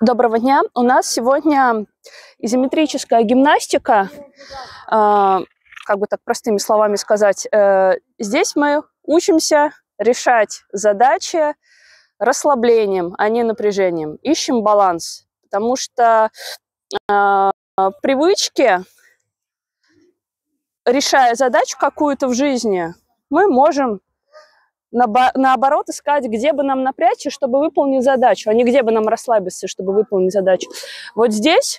Доброго дня. У нас сегодня изометрическая гимнастика, а, как бы так простыми словами сказать. Э, здесь мы учимся решать задачи расслаблением, а не напряжением. Ищем баланс, потому что а, привычки, решая задачу какую-то в жизни, мы можем наоборот искать, где бы нам напрячься, чтобы выполнить задачу, а не где бы нам расслабиться, чтобы выполнить задачу. Вот здесь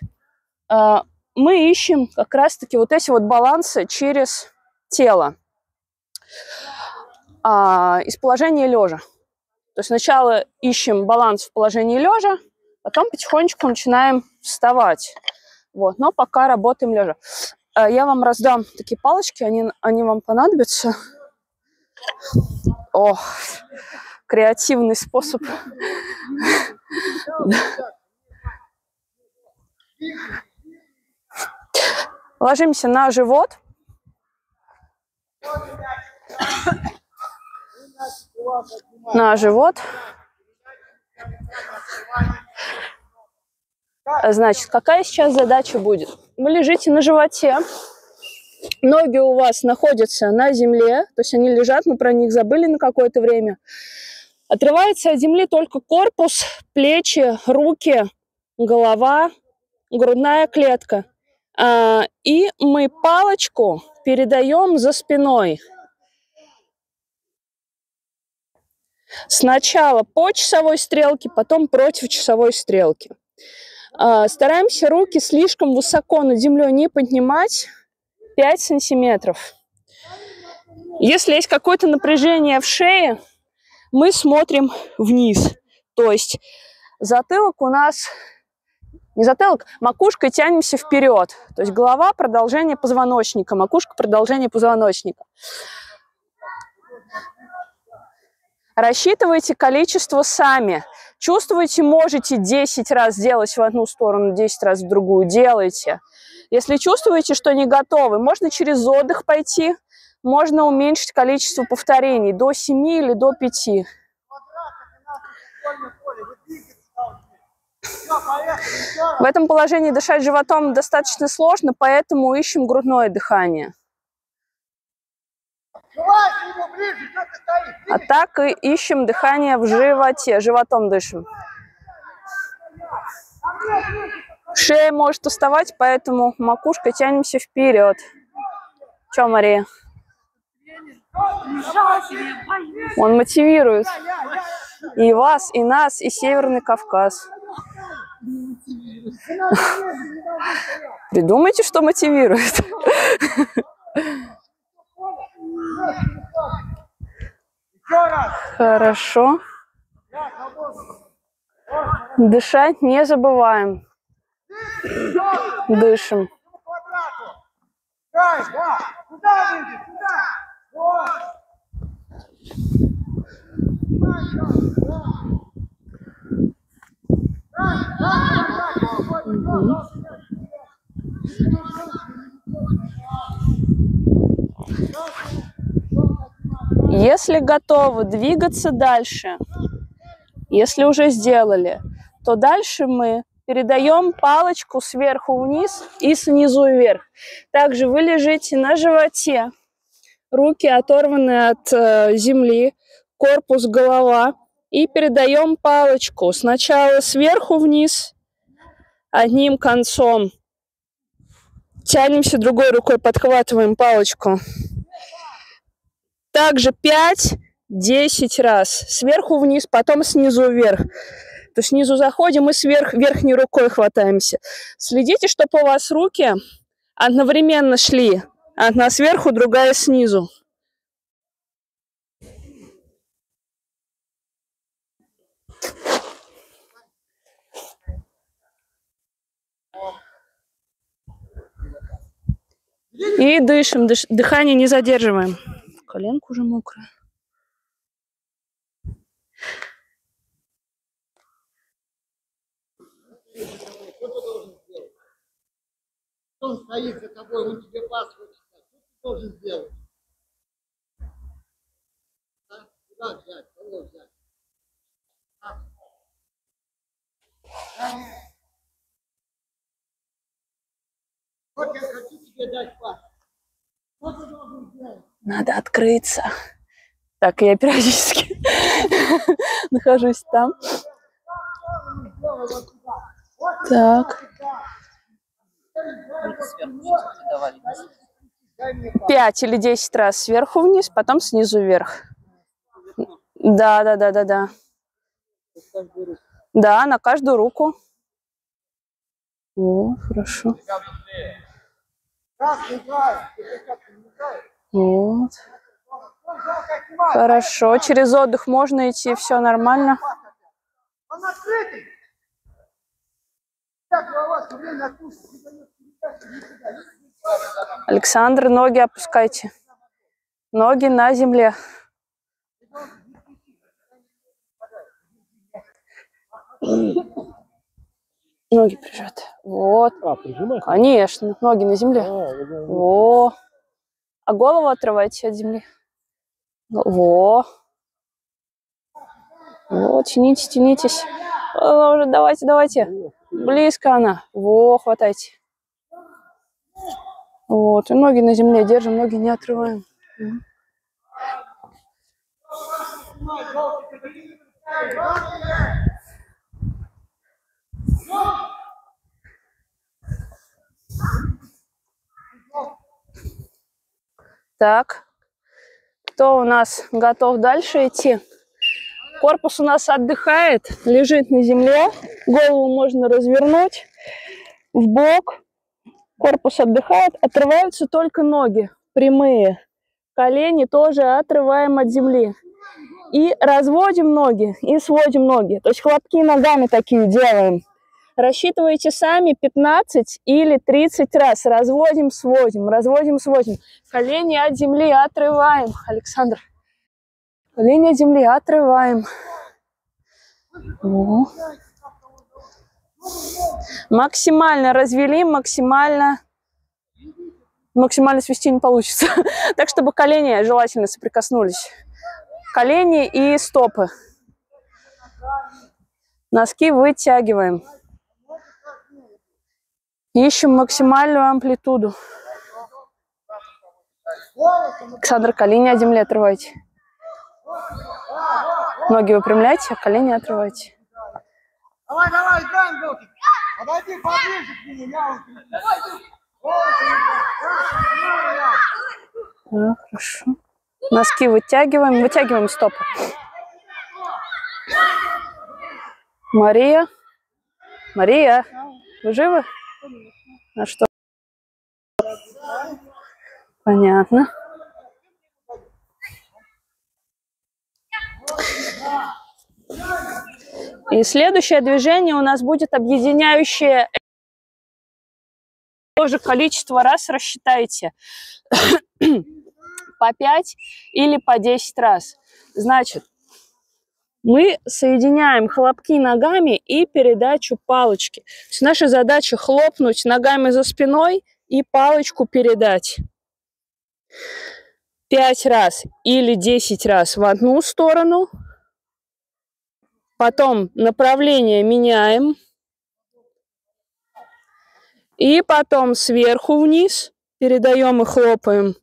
э, мы ищем как раз-таки вот эти вот балансы через тело э, из положения лежа. То есть сначала ищем баланс в положении лежа, потом потихонечку начинаем вставать. Вот, но пока работаем лежа. Э, я вам раздам такие палочки, они, они вам понадобятся. О, креативный способ. Ложимся на живот. На живот. Значит, какая сейчас задача будет? Вы лежите на животе. Ноги у вас находятся на земле, то есть они лежат, мы про них забыли на какое-то время. Отрывается от земли только корпус, плечи, руки, голова, грудная клетка. А, и мы палочку передаем за спиной. Сначала по часовой стрелке, потом против часовой стрелки. А, стараемся руки слишком высоко над землей не поднимать, 5 сантиметров. Если есть какое-то напряжение в шее, мы смотрим вниз. То есть затылок у нас, не затылок, макушкой тянемся вперед. То есть голова – продолжение позвоночника, макушка – продолжение позвоночника. Рассчитывайте количество сами. Чувствуете, можете 10 раз делать в одну сторону, 10 раз в другую. Делайте. Если чувствуете, что не готовы, можно через отдых пойти, можно уменьшить количество повторений до 7 или до 5. В этом положении дышать животом достаточно сложно, поэтому ищем грудное дыхание. А так и ищем дыхание в животе, животом дышим. Шея может уставать, поэтому макушкой тянемся вперед. Че, Мария? Он мотивирует. И вас, и нас, и Северный Кавказ. Придумайте, что мотивирует. Хорошо. Дышать не забываем. Дышим. Если готовы двигаться дальше, если уже сделали, то дальше мы передаем палочку сверху вниз и снизу вверх. Также вы лежите на животе, руки оторваны от э, земли, корпус, голова. И передаем палочку сначала сверху вниз, одним концом. Тянемся другой рукой, подхватываем палочку. Также 5-10 раз. Сверху вниз, потом снизу вверх то снизу заходим и сверх верхней рукой хватаемся. Следите, чтобы у вас руки одновременно шли. Одна сверху, другая снизу. И дышим, дыш, дыхание не задерживаем. Коленка уже мокрая. он стоит за тобой, он тебе пас хочет дать. Что ты должен сделать? Да? Куда взять? Кого взять? А? Вот я хочу тебе дать пас. Что ты должен сделать? Надо открыться. Так, я периодически нахожусь там. Так пять или десять раз сверху вниз, потом снизу вверх. Да, да, да, да, да. Да, на каждую руку. О, хорошо. Вот. Хорошо. Через отдых можно идти, все нормально. Он открытый. Так, голова все время откусит. Александр, ноги опускайте. Ноги на земле. Ноги прижаты. Вот. А, прижимать? Конечно. Ноги на земле. А, думал, Во. А голову отрывайте от земли. Во. Во, тянитесь, тянитесь. Уже давайте, давайте. Близко она. Во, хватайте. Вот, и ноги на земле держим, ноги не отрываем. Так, кто у нас готов дальше идти? Корпус у нас отдыхает, лежит на земле. Голову можно развернуть в бок. Корпус отдыхает, отрываются только ноги прямые. Колени тоже отрываем от земли. И разводим ноги, и сводим ноги. То есть хлопки ногами такие делаем. Рассчитывайте сами 15 или 30 раз. Разводим, сводим, разводим, сводим. Колени от земли отрываем. Александр. Колени от земли отрываем. О. Максимально развели, максимально максимально свести не получится. Так, чтобы колени желательно соприкоснулись. Колени и стопы. Носки вытягиваем. Ищем максимальную амплитуду. Александр, колени земли отрывайте. Ноги выпрямляйте, а колени отрывайте. Давай, давай, играем, Белки. Подойди поближе к нему, я. Вот, Да, хорошо. Носки вытягиваем, вытягиваем стопы. Мария? Мария, вы живы? А что? Понятно. И следующее движение у нас будет объединяющее тоже количество раз рассчитайте. по 5 или по 10 раз. Значит, мы соединяем хлопки ногами и передачу палочки. То есть наша задача хлопнуть ногами за спиной и палочку передать. 5 раз или 10 раз в одну сторону. Потом направление меняем. И потом сверху вниз передаем и хлопаем.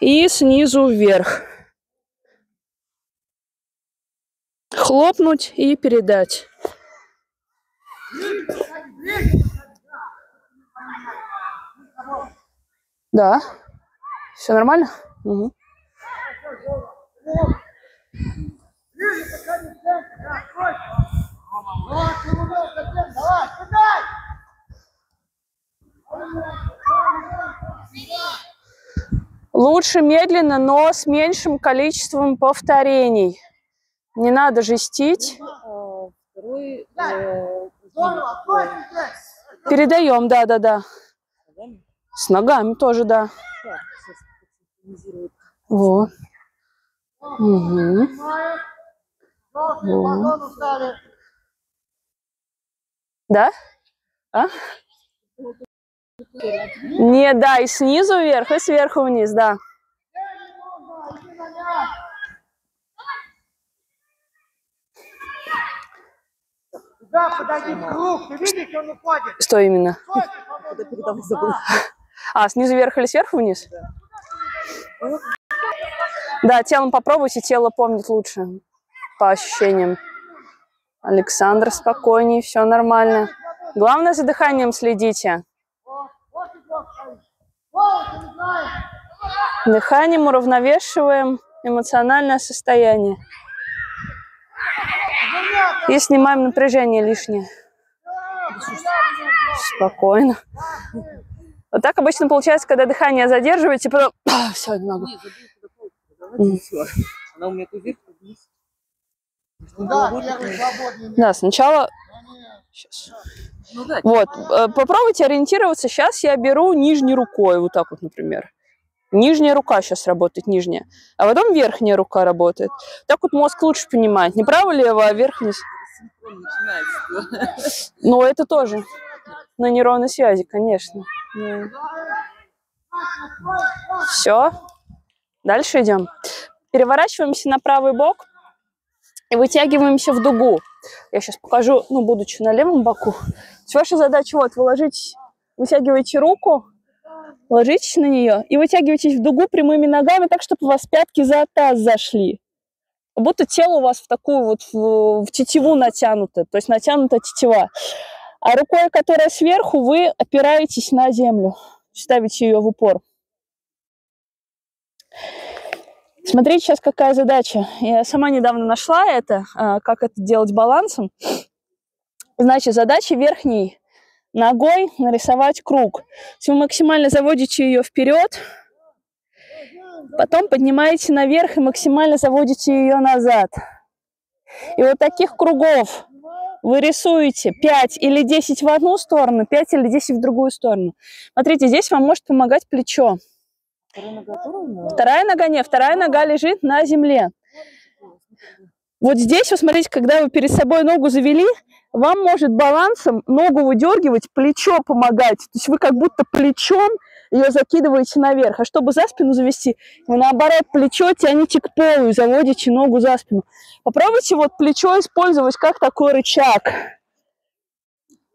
И снизу вверх. Хлопнуть и передать. Да. Все нормально? Мгм. Ближе, пока не центр, да, стой. Вот, ты удал совсем, давай, кидай. Лучше медленно, но с меньшим количеством повторений. Не надо жестить. Передаем, да-да-да. ногами. С ногами тоже, да. Вот. Угу. Устали. Да? А? Не, да, и снизу вверх, и сверху вниз, да. Да, подойди в круг, ты видишь, он уходит. Что именно? А, снизу вверх или сверху вниз? Да, телом попробуйте, тело помнит лучше по ощущениям. Александр, спокойней, все нормально. Главное, за дыханием следите. Дыханием уравновешиваем эмоциональное состояние. И снимаем напряжение лишнее. Спокойно. Вот так обычно получается, когда дыхание задерживаете, потом... Все, не Она у меня то вверх, то вниз. Да. Да, сначала... Щас. Ну да, Вот, э, попробуйте ориентироваться. Сейчас я беру нижней рукой, вот так вот, например. Нижняя рука сейчас работает, нижняя. А потом верхняя рука работает. Так вот мозг лучше понимает. Не право-лево, а начинается. Ну, это тоже на нейронной связи, конечно. Все. Дальше идем. Переворачиваемся на правый бок и вытягиваемся в дугу. Я сейчас покажу, ну, будучи на левом боку. Ваша задача вот, вы ложитесь, вытягиваете руку, ложитесь на нее и вытягиваетесь в дугу прямыми ногами так, чтобы у вас пятки за таз зашли. Будто тело у вас в такую вот, в, в тетиву натянуто, то есть натянута тетива. А рукой, которая сверху, вы опираетесь на землю, ставите ее в упор. Смотрите, сейчас какая задача. Я сама недавно нашла это, а, как это делать балансом. Значит, задача верхней ногой нарисовать круг. Есть вы максимально заводите ее вперед, потом поднимаете наверх и максимально заводите ее назад. И вот таких кругов вы рисуете 5 или 10 в одну сторону, 5 или 10 в другую сторону. Смотрите, здесь вам может помогать плечо. Вторая нога поровну. Вторая нога вторая нога лежит на земле. Вот здесь, вот смотрите, когда вы перед собой ногу завели, вам может балансом ногу выдергивать, плечо помогать. То есть вы как будто плечом ее закидываете наверх. А чтобы за спину завести, вы наоборот плечо тянете к полу и заводите ногу за спину. Попробуйте вот плечо использовать как такой рычаг.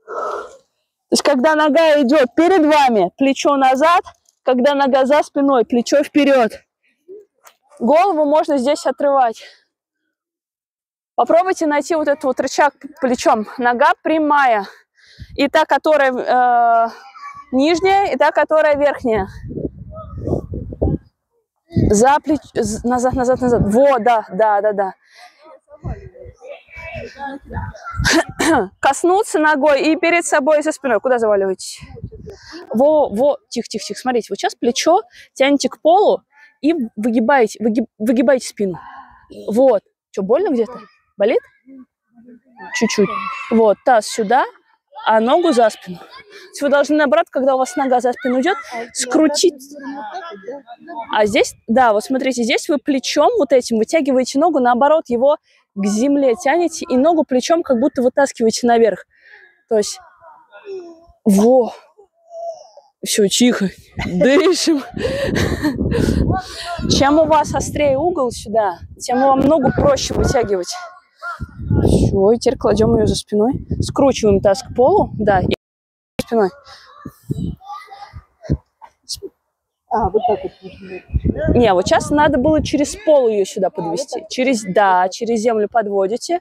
То есть когда нога идет перед вами, плечо назад, когда нога за спиной, плечо вперед. Голову можно здесь отрывать. Попробуйте найти вот этот вот рычаг плечом. Нога прямая. И та, которая э, нижняя, и та, которая верхняя. За плеч... Назад, назад, назад. Вот, да, да, да, да. Коснуться ногой и перед собой, и за спиной. Куда заваливаетесь? Во, во, тихо, тихо, тихо. Смотрите, вот сейчас плечо тянете к полу и выгибаете, выгиб- выгибаете спину. Вот. Что, больно где-то? Болит? Чуть-чуть. Вот, таз сюда, а ногу за спину. Вы должны, наоборот, когда у вас нога за спину идет, скрутить. А здесь, да, вот смотрите, здесь вы плечом вот этим вытягиваете ногу, наоборот, его к земле тянете и ногу плечом как будто вытаскиваете наверх. То есть, во. Все, тихо, дышим. Чем у вас острее угол сюда, тем вам ногу проще вытягивать. Все, и теперь кладем ее за спиной. Скручиваем таз к полу, да, и спиной. А, вот так вот. Не, вот сейчас надо было через пол ее сюда подвести. Через, да, через землю подводите.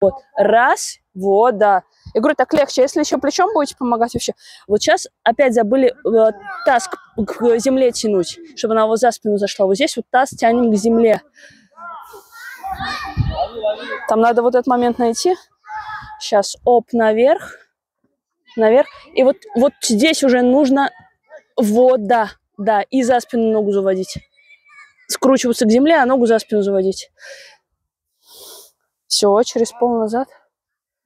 Вот, раз, вот, да. Я говорю, так легче. Если еще плечом будете помогать вообще. Вот сейчас опять забыли э, таз к, к земле тянуть, чтобы она вот за спину зашла. Вот здесь вот таз тянем к земле. Там надо вот этот момент найти. Сейчас, оп, наверх, наверх. И вот, вот здесь уже нужно, вот, да, да, и за спину ногу заводить. Скручиваться к земле, а ногу за спину заводить. Все, через пол назад.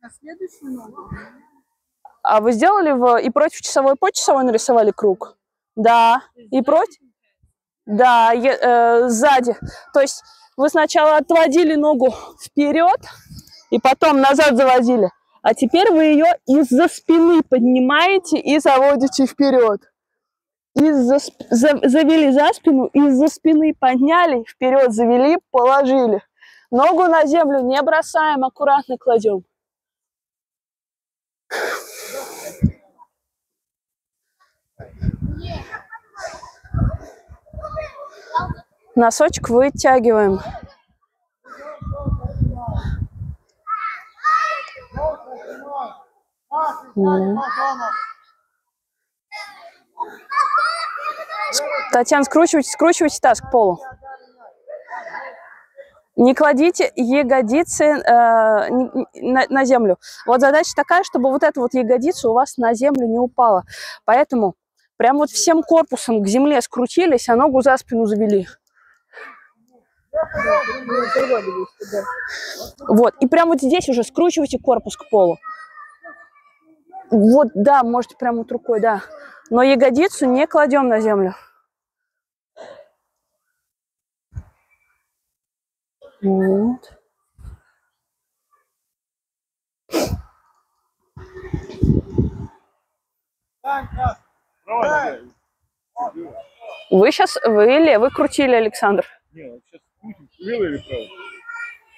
На следующую ногу. А вы сделали в и против часовой, по часовой нарисовали круг? Да. И против? Да, е- э, сзади. То есть вы сначала отводили ногу вперед и потом назад заводили. А теперь вы ее из-за спины поднимаете и заводите вперед. Из-за за- завели за спину, из-за спины подняли, вперед завели, положили. Ногу на землю не бросаем, аккуратно кладем. Носочек вытягиваем. Татьяна, скручивайте, скручивайте таз к полу. Не кладите ягодицы э, на, на землю. Вот задача такая, чтобы вот эта вот ягодица у вас на землю не упала. Поэтому прям вот всем корпусом к земле скрутились, а ногу за спину завели. Вот, и прям вот здесь уже скручивайте корпус к полу. Вот, да, можете прям вот рукой, да. Но ягодицу не кладем на землю. Вот. Вы сейчас, вы левый крутили, Александр. Не, вот сейчас крутим, левый или правый?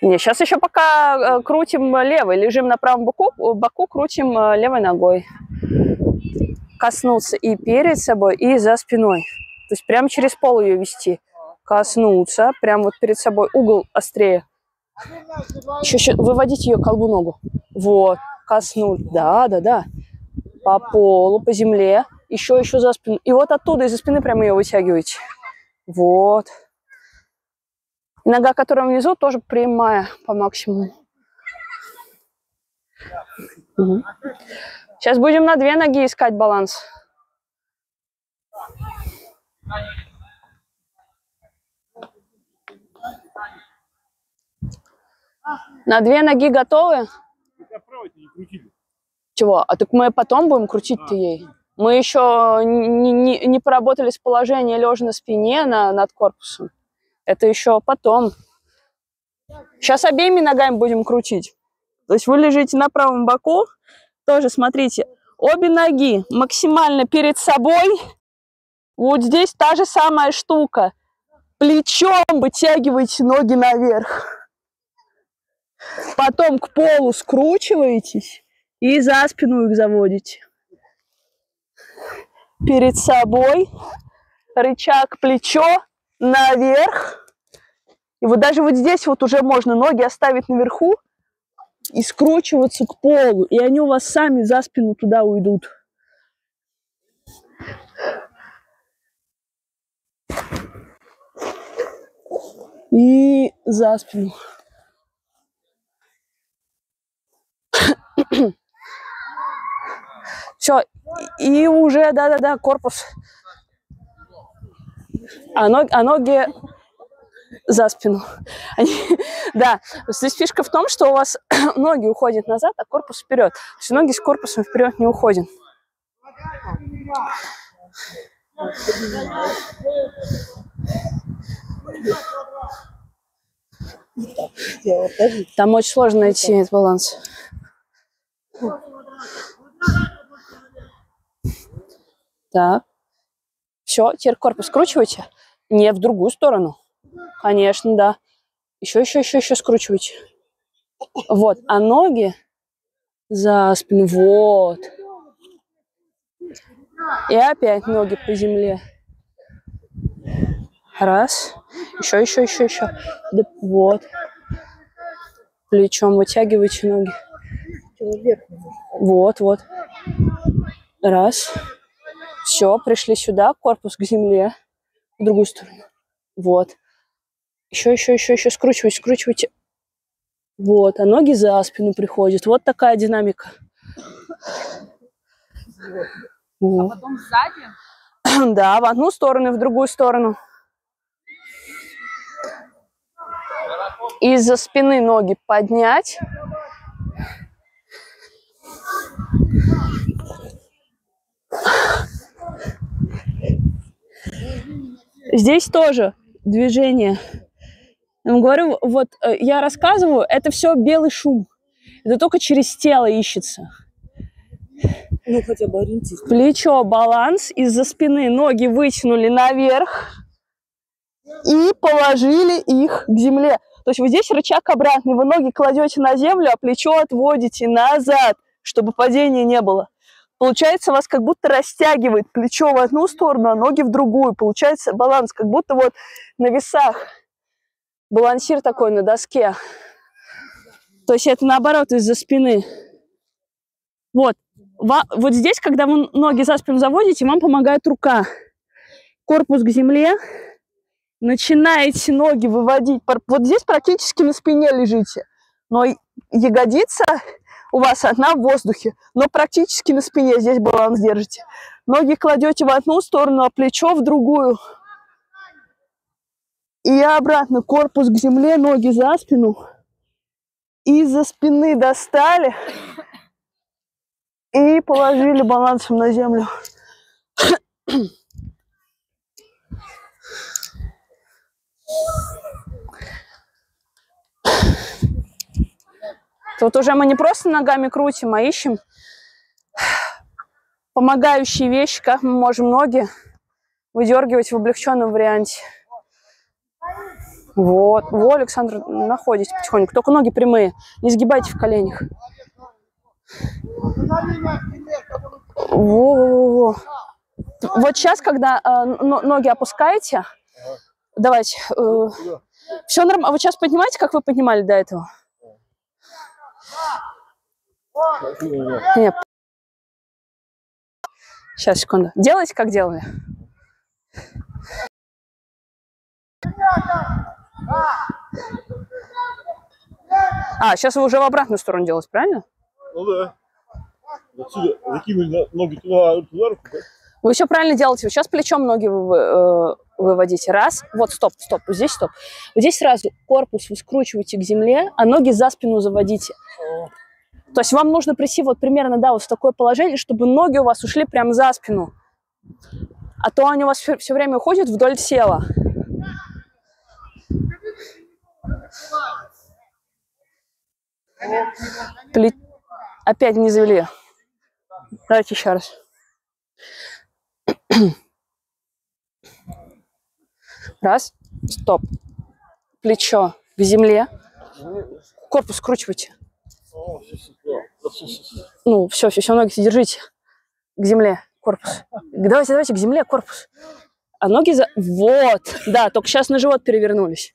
Не, сейчас еще пока э, крутим левый, лежим на правом боку, боку крутим э, левой ногой. Коснуться и перед собой, и за спиной. То есть прямо через пол ее вести. Коснуться, прям вот перед собой, угол острее. Еще, еще выводить ее колбу ногу. Вот, коснуть. Да, да, да. По полу, по земле. Еще, еще за спину. И вот оттуда, из-за спины прямо ее вытягиваете. Вот. Нога, которая внизу, тоже прямая по максимуму. Мгм. Сейчас будем на две ноги искать баланс. На две ноги готовы? Чего? А так мы потом будем крутить-то ей. Мы еще не, не- не поработали с положения лежа на спине на, над корпусом. Это еще потом. Сейчас обеими ногами будем крутить. То есть вы лежите на правом боку, тоже смотрите, обе ноги максимально перед собой. Вот здесь та же самая штука. Плечом вытягиваете ноги наверх. Потом к полу скручиваетесь и за спину их заводите. Перед собой, рычаг плечо, наверх. И вот даже вот здесь вот уже можно ноги оставить наверху и скручиваться к полу. И они у вас сами за спину туда уйдут. И за спину. Все, и уже, да-да-да, корпус. А, ног- а ноги за спину. Они- да, здесь фишка в том, что у вас ноги уходят назад, а корпус вперед. То есть ноги с корпусом вперед не уходят. Там очень сложно найти этот баланс. Так. Все, теперь корпус скручивайте. Не в другую сторону. Конечно, да. Еще, еще, еще, еще скручивайте. Вот. А ноги за спину. Вот. И опять ноги по земле. Раз. Еще, еще, еще, еще. Вот. Плечом вытягивайте ноги. Вот, вот. Раз. Все, пришли сюда, корпус к земле. В другую сторону. Вот. Еще, еще, еще, еще скручивайте, скручивайте. Вот, а ноги за спину приходят. Вот такая динамика. Вот. Потом сзади. Да, в одну сторону и в другую сторону. Из-за спины ноги поднять. Здесь тоже движение. Я говорю, вот э, я рассказываю, это все белый шум. Это только через тело ищется. Ну, хотя бы ориентир. Плечо, баланс, из-за спины ноги вытянули наверх и положили их к земле. То есть вот здесь рычаг обратный, вы ноги кладете на землю, а плечо отводите назад, чтобы падения не было. Получается, вас как будто растягивает плечо в одну сторону, а ноги в другую. Получается баланс, как будто вот на весах. Балансир такой на доске. То есть это наоборот из-за спины. Вот. Вот здесь, когда вы ноги за спину заводите, вам помогает рука. Корпус к земле. Начинаете ноги выводить. Вот здесь практически на спине лежите. Но ягодица у вас одна в воздухе, но практически на спине здесь баланс держите. Ноги кладете в одну сторону, а плечо в другую. И обратно корпус к земле, ноги за спину. Из-за спины достали и положили балансом на землю. Тут уже мы не просто ногами крутим, а ищем помогающие вещи, как мы можем ноги выдергивать в облегченном варианте. Вот, во, Александр, находитесь потихоньку. Только ноги прямые, не сгибайте в коленях. Спине, чтобы Во-во-во. Вот сейчас, когда э, но- ноги опускаете, давайте, все нормально. Вы сейчас поднимаете, как вы поднимали до этого? Нет. Сейчас, секунду. Делайте, как делали. А, сейчас вы уже в обратную сторону делаете, правильно? Ну да. Отсюда закинули ноги туда, туда руку, да? Вы все правильно делаете. Вы сейчас плечом ноги вы- э, выводите. Раз. Вот, стоп, стоп. Вот здесь стоп. Вот здесь сразу корпус вы скручиваете к земле, а ноги за спину заводите. То есть вам нужно прийти вот примерно, да, вот в такое положение, чтобы ноги у вас ушли прямо за спину. А то они у вас все, время уходят вдоль тела. Пле- Опять не завели. Давайте еще раз. Раз. Стоп. Плечо к земле. Корпус скручивайте. Ну, все, все, все, ноги держите. К земле. Корпус. Давайте, давайте, к земле, корпус. А ноги за... Вот. Да, только сейчас на живот перевернулись.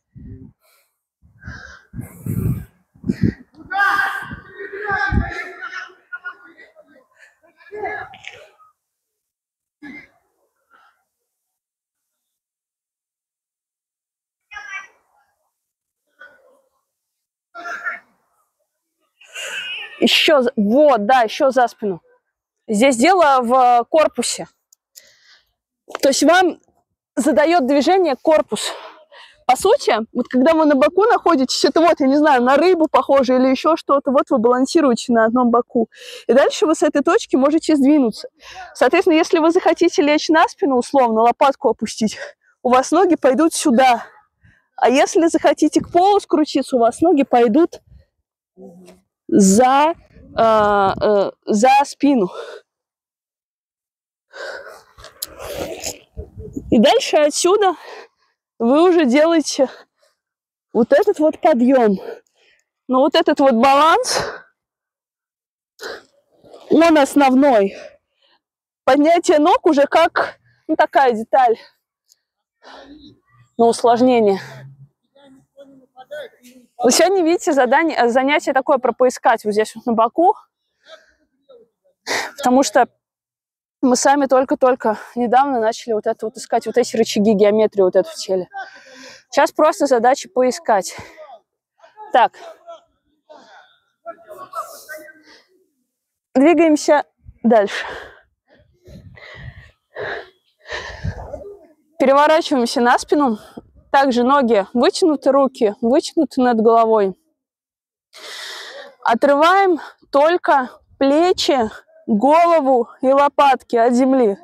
Еще, вот, да, еще за спину. Здесь дело в корпусе. То есть вам задает движение корпус. По сути, вот когда вы на боку находитесь, это вот, я не знаю, на рыбу похоже или еще что-то, вот вы балансируете на одном боку. И дальше вы с этой точки можете сдвинуться. Соответственно, если вы захотите лечь на спину, условно, лопатку опустить, у вас ноги пойдут сюда. А если захотите к полу скрутиться, у вас ноги пойдут за, э, э, за спину. И дальше отсюда вы уже делаете вот этот вот подъем. Но вот этот вот баланс, он основной. Поднятие ног уже как ну, такая деталь на усложнение. Вы сегодня видите задание, э, занятие такое про поискать вот здесь вот на боку, потому что мы сами только-только недавно начали вот это вот искать, вот эти рычаги геометрии вот эту в теле. Сейчас просто задача поискать. Так. Двигаемся дальше. Переворачиваемся на спину. Также ноги вытянуты, руки вытянуты над головой. Отрываем только плечи, голову и лопатки от земли.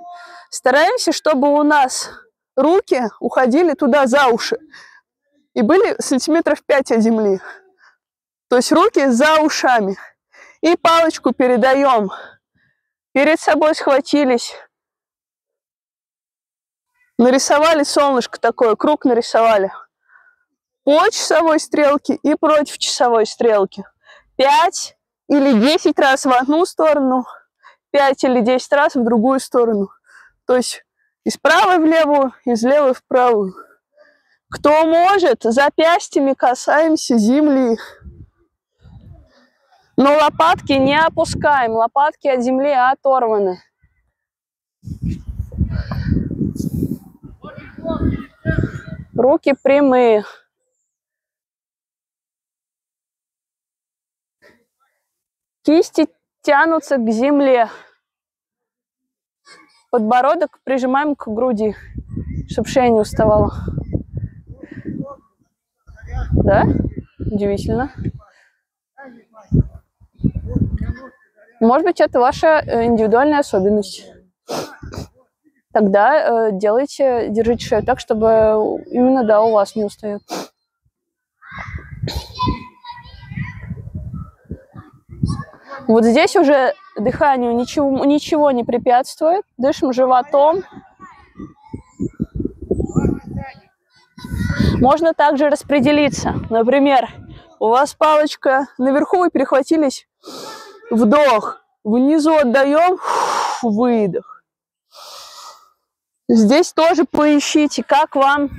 Стараемся, чтобы у нас руки уходили туда за уши и были сантиметров 5 от земли. То есть руки за ушами. И палочку передаем. Перед собой схватились. Нарисовали солнышко такое, круг нарисовали. по часовой стрелке и против часовой стрелки. 5 или 10 раз в одну сторону, 5 или 10 раз в другую сторону. То есть из правой в левую, из левой в правую. Кто может, запястьями касаемся земли. Но лопатки не опускаем, лопатки от земли оторваны. Руки прямые. Кисти тянутся к земле. Подбородок прижимаем к груди, чтобы шея не уставала. Да? Удивительно. Может быть, это ваша э, индивидуальная особенность. Тогда э, делайте, держите шею так, чтобы именно, да, у вас не устает. Вот здесь уже дыханию ничего, ничего не препятствует. Дышим животом. Можно также распределиться. Например, у вас палочка наверху, вы перехватились. Вдох. Внизу отдаем. Выдох. Здесь тоже поищите, как вам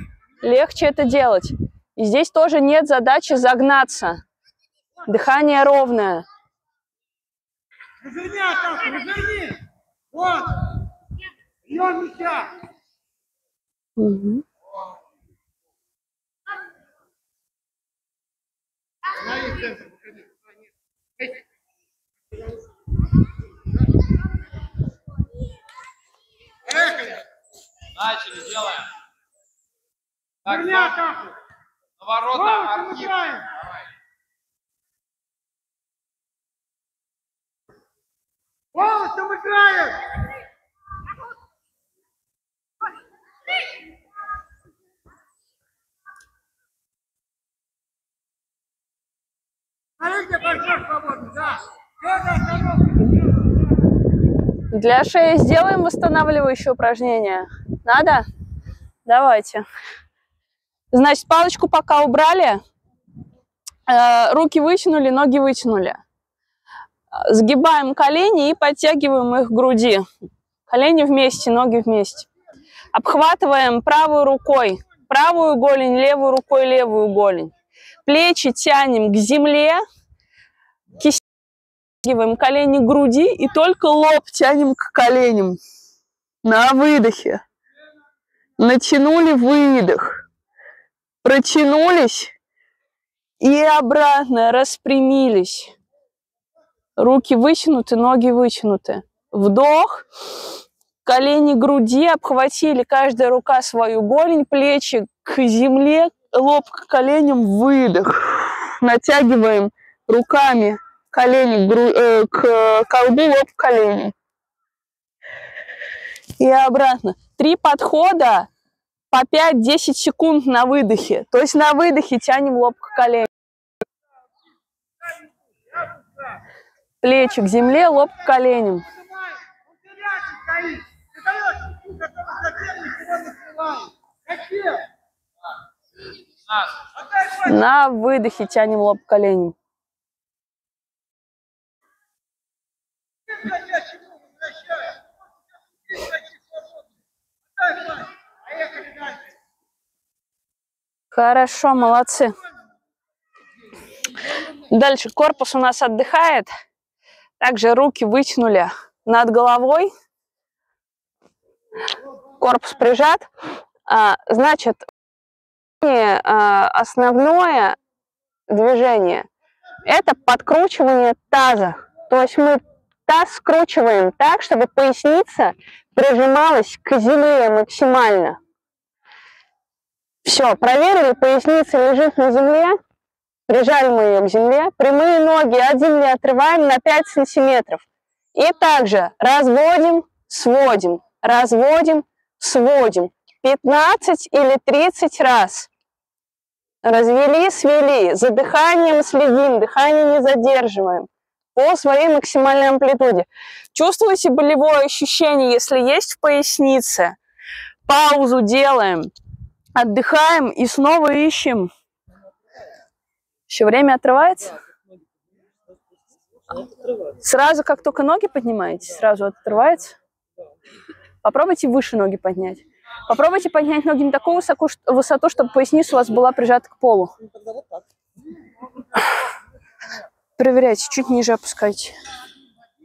легче это делать. И здесь тоже нет задачи загнаться. Дыхание ровное. Разверни атаку, разверни! Вот! Прием мяча! Выходи. Поехали! Начали, делаем. Так, стоп. атаку! На ворота, играем! Давай. Голосом играем! Смотрите, партнер свободный, да! Черная остановка! Для шеи сделаем восстанавливающее упражнение. Надо? Давайте. Значит, палочку пока убрали. Э, Руки вытянули, ноги вытянули. Сгибаем колени и подтягиваем их к груди. Колени вместе, ноги вместе. Обхватываем правой рукой правую голень, левой рукой левую голень. Плечи тянем к земле, Втягиваем колени к груди и только лоб тянем к коленям. На выдохе. Натянули выдох. Протянулись и обратно распрямились. Руки вытянуты, ноги вытянуты. Вдох. Колени груди, обхватили каждая рука свою голень, плечи к земле, лоб к коленям, выдох. Натягиваем руками колени гру- э, к колбу, лоб к коленям. И обратно. Три подхода по 5-10 секунд на выдохе. То есть на выдохе тянем лоб к коленям. Плечи к земле, лоб к коленям. На выдохе тянем лоб к коленям. Входящий ногу возвращай. Здесь почти свободно. Отдай пас. Поехали дальше. Хорошо, молодцы. Дальше корпус у нас отдыхает. Также руки вытянули над головой. Корпус прижат. А, значит, а, основное движение – это подкручивание таза. То есть мы таз скручиваем так, чтобы поясница прижималась к земле максимально. Все, проверили, поясница лежит на земле, прижали мы ее к земле, прямые ноги от земли отрываем на 5 сантиметров. И также разводим, сводим, разводим, сводим. 15 или 30 раз. Развели, свели, за дыханием следим, дыхание не задерживаем по своей максимальной амплитуде. Чувствуете болевое ощущение, если есть в пояснице. Паузу делаем, отдыхаем и снова ищем Еще время отрывается? Сразу, как только ноги поднимаете, сразу отрывается? Попробуйте выше ноги поднять. Попробуйте поднять ноги на такую высоту, чтобы поясница у вас была прижата к полу. Ну, тогда вот так. Проверяйте, чуть ниже опускайте.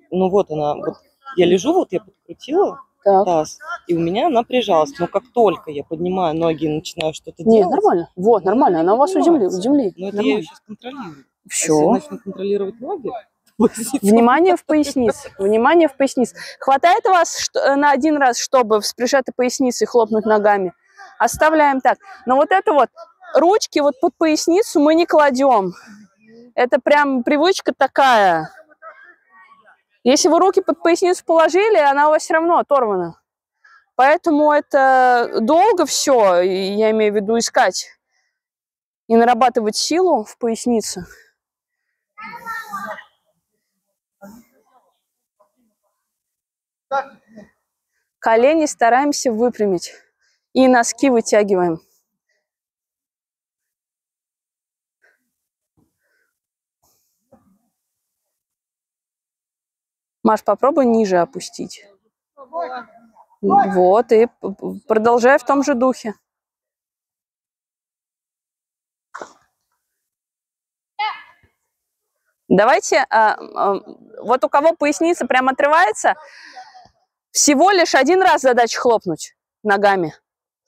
Ну вот она, вот я лежу, вот я подкрутила Так. таз, и у меня она прижалась. Но как только я поднимаю ноги и начинаю что-то Нет, делать, нормально. Вот, нормально. Она у вас у земли. У земли. ну это я Нормально. ее сейчас контролирую. А Если Все. начну контролировать ноги, Внимание в пояснице. Внимание в пояснице. Хватает вас э, на один раз, чтобы с прижатой поясницей хлопнуть ногами? Оставляем так. Но вот это вот, ручки вот под поясницу мы не кладем. Это прям привычка такая. Если вы руки под поясницу положили, она у вас все равно оторвана. Поэтому это долго все, я имею в виду искать и нарабатывать силу в пояснице. Колени стараемся выпрямить. И носки вытягиваем. Маш, попробуй ниже опустить. Вот, и продолжай в том же духе. Давайте, а, а, вот у кого поясница прям отрывается, всего лишь один раз задача хлопнуть ногами,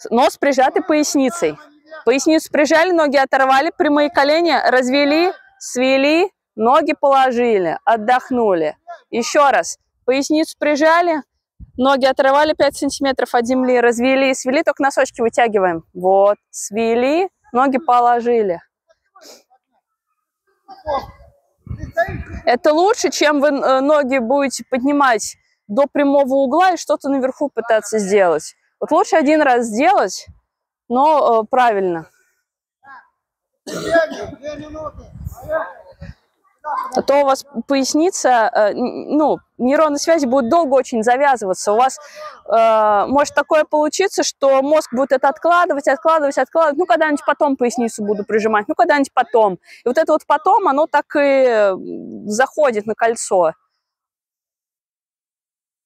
но с прижатой поясницей. Поясницу прижали, ноги оторвали, прямые колени развели, свели, ноги положили, отдохнули. Еще раз. Поясницу прижали, ноги оторвали 5 сантиметров от земли, развели, свели, только носочки вытягиваем. Вот, свели, ноги положили. Это лучше, чем вы э, ноги будете поднимать до прямого угла и что-то наверху пытаться сделать. Вот лучше один раз сделать, но э, правильно. Две, минуты. А то у вас поясница, э, ну, нейронные связи будут долго очень завязываться. У вас э, может такое получиться, что мозг будет это откладывать, откладывать, откладывать. Ну, когда-нибудь потом поясницу буду прижимать, ну, когда-нибудь потом. И вот это вот потом, оно так и заходит на кольцо.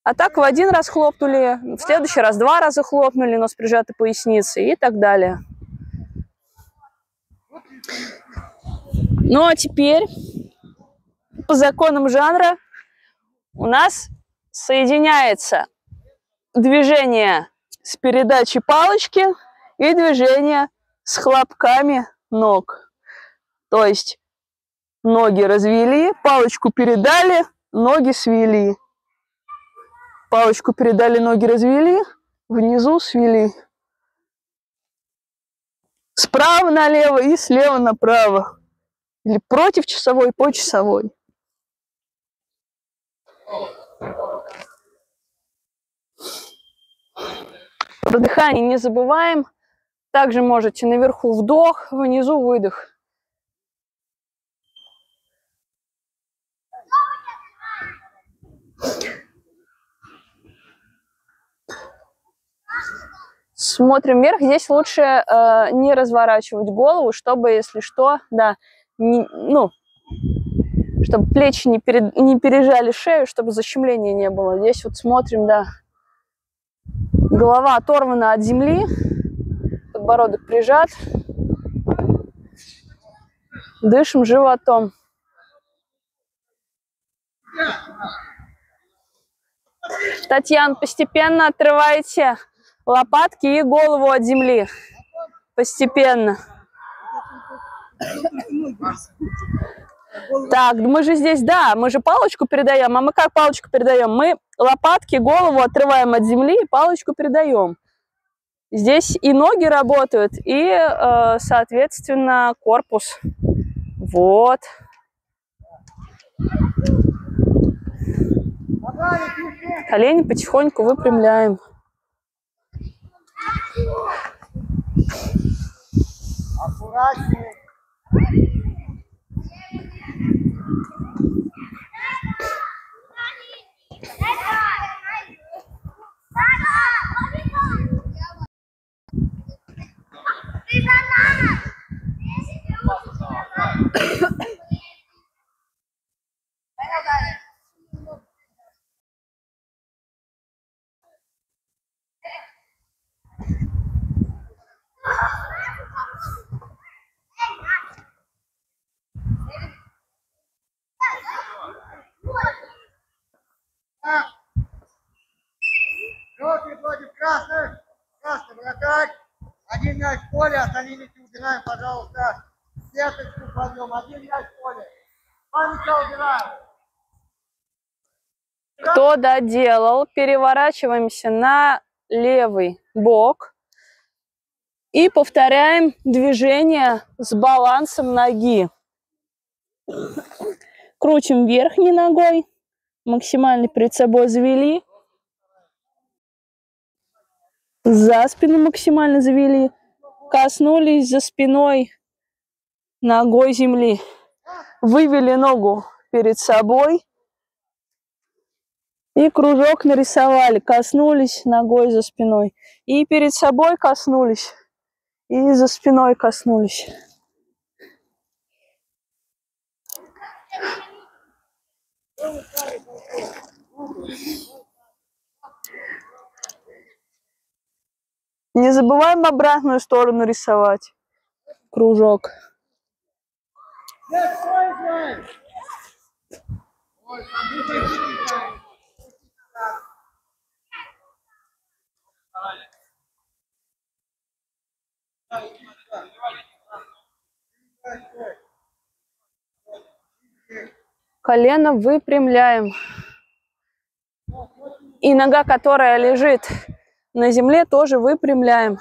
А так вы один раз хлопнули, в следующий раз два раза хлопнули, но с прижатой поясницей и так далее. Ну, а теперь по законам жанра у нас соединяется движение с передачей палочки и движение с хлопками ног. То есть ноги развели, палочку передали, ноги свели. Палочку передали, ноги развели, внизу свели. Справа налево и слева направо. Или против часовой, по часовой. Про дыхание не забываем. Также можете наверху вдох, внизу выдох. Смотрим вверх. Здесь лучше э, не разворачивать голову, чтобы, если что, да, не- ну, чтобы плечи не, перед- не пережали шею, чтобы защемления не было. Здесь вот смотрим, да, голова оторвана от земли, подбородок прижат. Дышим животом. Татьяна, постепенно отрывайте лопатки и голову от земли. Постепенно. Так, мы же здесь, да, мы же палочку передаем. А мы как палочку передаем? Мы лопатки, голову отрываем от земли и палочку передаем. Здесь и ноги работают, и, э, соответственно, корпус. Вот. Колени потихоньку выпрямляем. Аккуратнее. 来一个，来一个，来一个，我先过。第三名，谁先过？来一个，来一个，来一个，我。Наш. Желтый против красных. Красный вратарь. Один мяч в поле, остановите, убираем, пожалуйста. Сеточку подъем, один мяч в поле. Два мяча убираем. Кто доделал, переворачиваемся на левый бок и повторяем движение с балансом ноги. Крутим верхней ногой максимально перед собой завели, за спину максимально завели, коснулись за спиной ногой земли, вывели ногу перед собой. И кружок нарисовали, коснулись ногой за спиной. И перед собой коснулись. И за спиной коснулись. Не забываем обратную сторону рисовать. Кружок. Поле играем. Колено выпрямляем. И нога, которая лежит на земле, тоже выпрямляем.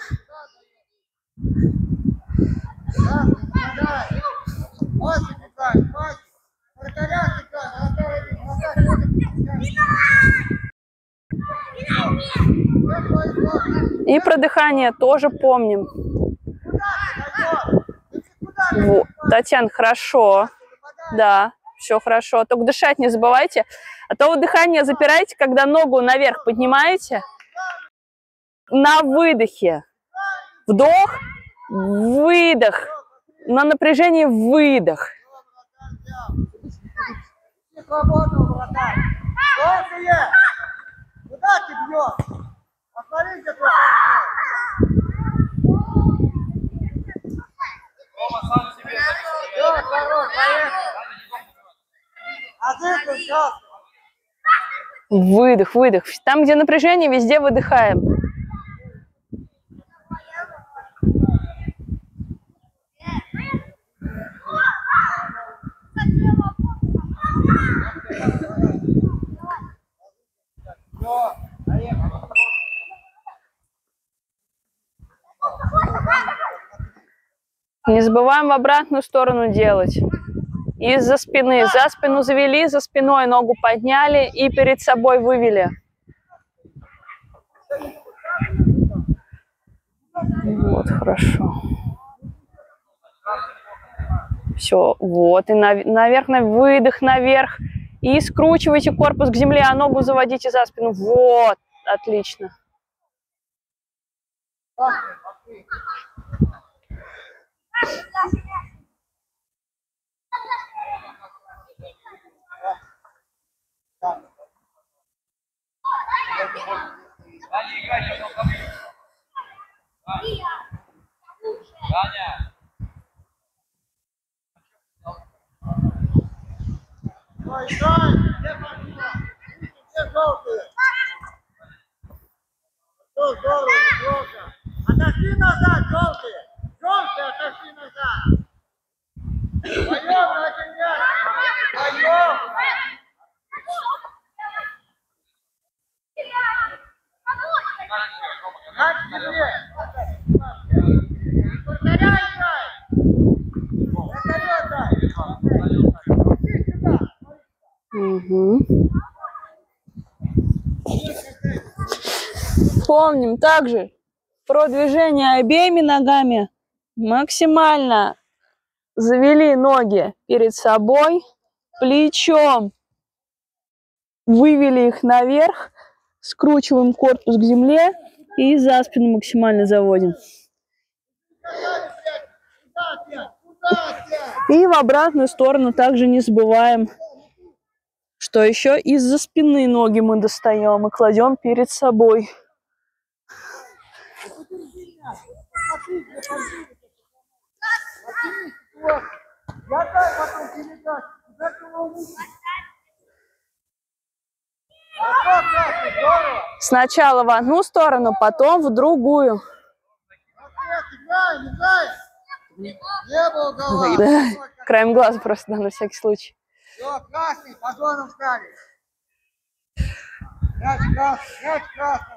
И про дыхание тоже помним. Вот. Татьяна, хорошо. Да, все хорошо. Только дышать не забывайте. А то вы дыхание запираете, когда ногу наверх поднимаете. На выдохе. Вдох, выдох. На напряжении выдох. Куда ты бьешь? Посмотри, сам себе. Все, хорош, поехали. Выдох, выдох. Там, где напряжение, везде выдыхаем. Не забываем в обратную сторону делать. Из-за спины. За спину завели, за спиной ногу подняли и перед собой вывели. Вот, хорошо. Все, вот. И нав- наверх, на выдох наверх. И скручивайте корпус к земле, а ногу заводите за спину. Вот, отлично. Даня, мне. Даня. Где пошла? Где желтые? Что здорово, неплохо. Отошли назад, желтые. Желтые, отошли назад. Поем мяч. Поем. Мгм. Помним также про движение обеими ногами. Максимально завели ноги перед собой, плечом вывели их наверх, скручиваем корпус к земле и за спину максимально заводим. И в обратную сторону также не забываем, что еще из-за спины ноги мы достаем и кладем перед собой. Я дай потом передачу. Куда ты его выкинешь? Хорошо, Катя, здорово. Сначала в одну сторону, потом в другую. Гола. Краем глаза просто, да, на всякий случай. Все, красный, по зонам стали. Мяч красный, мяч красный.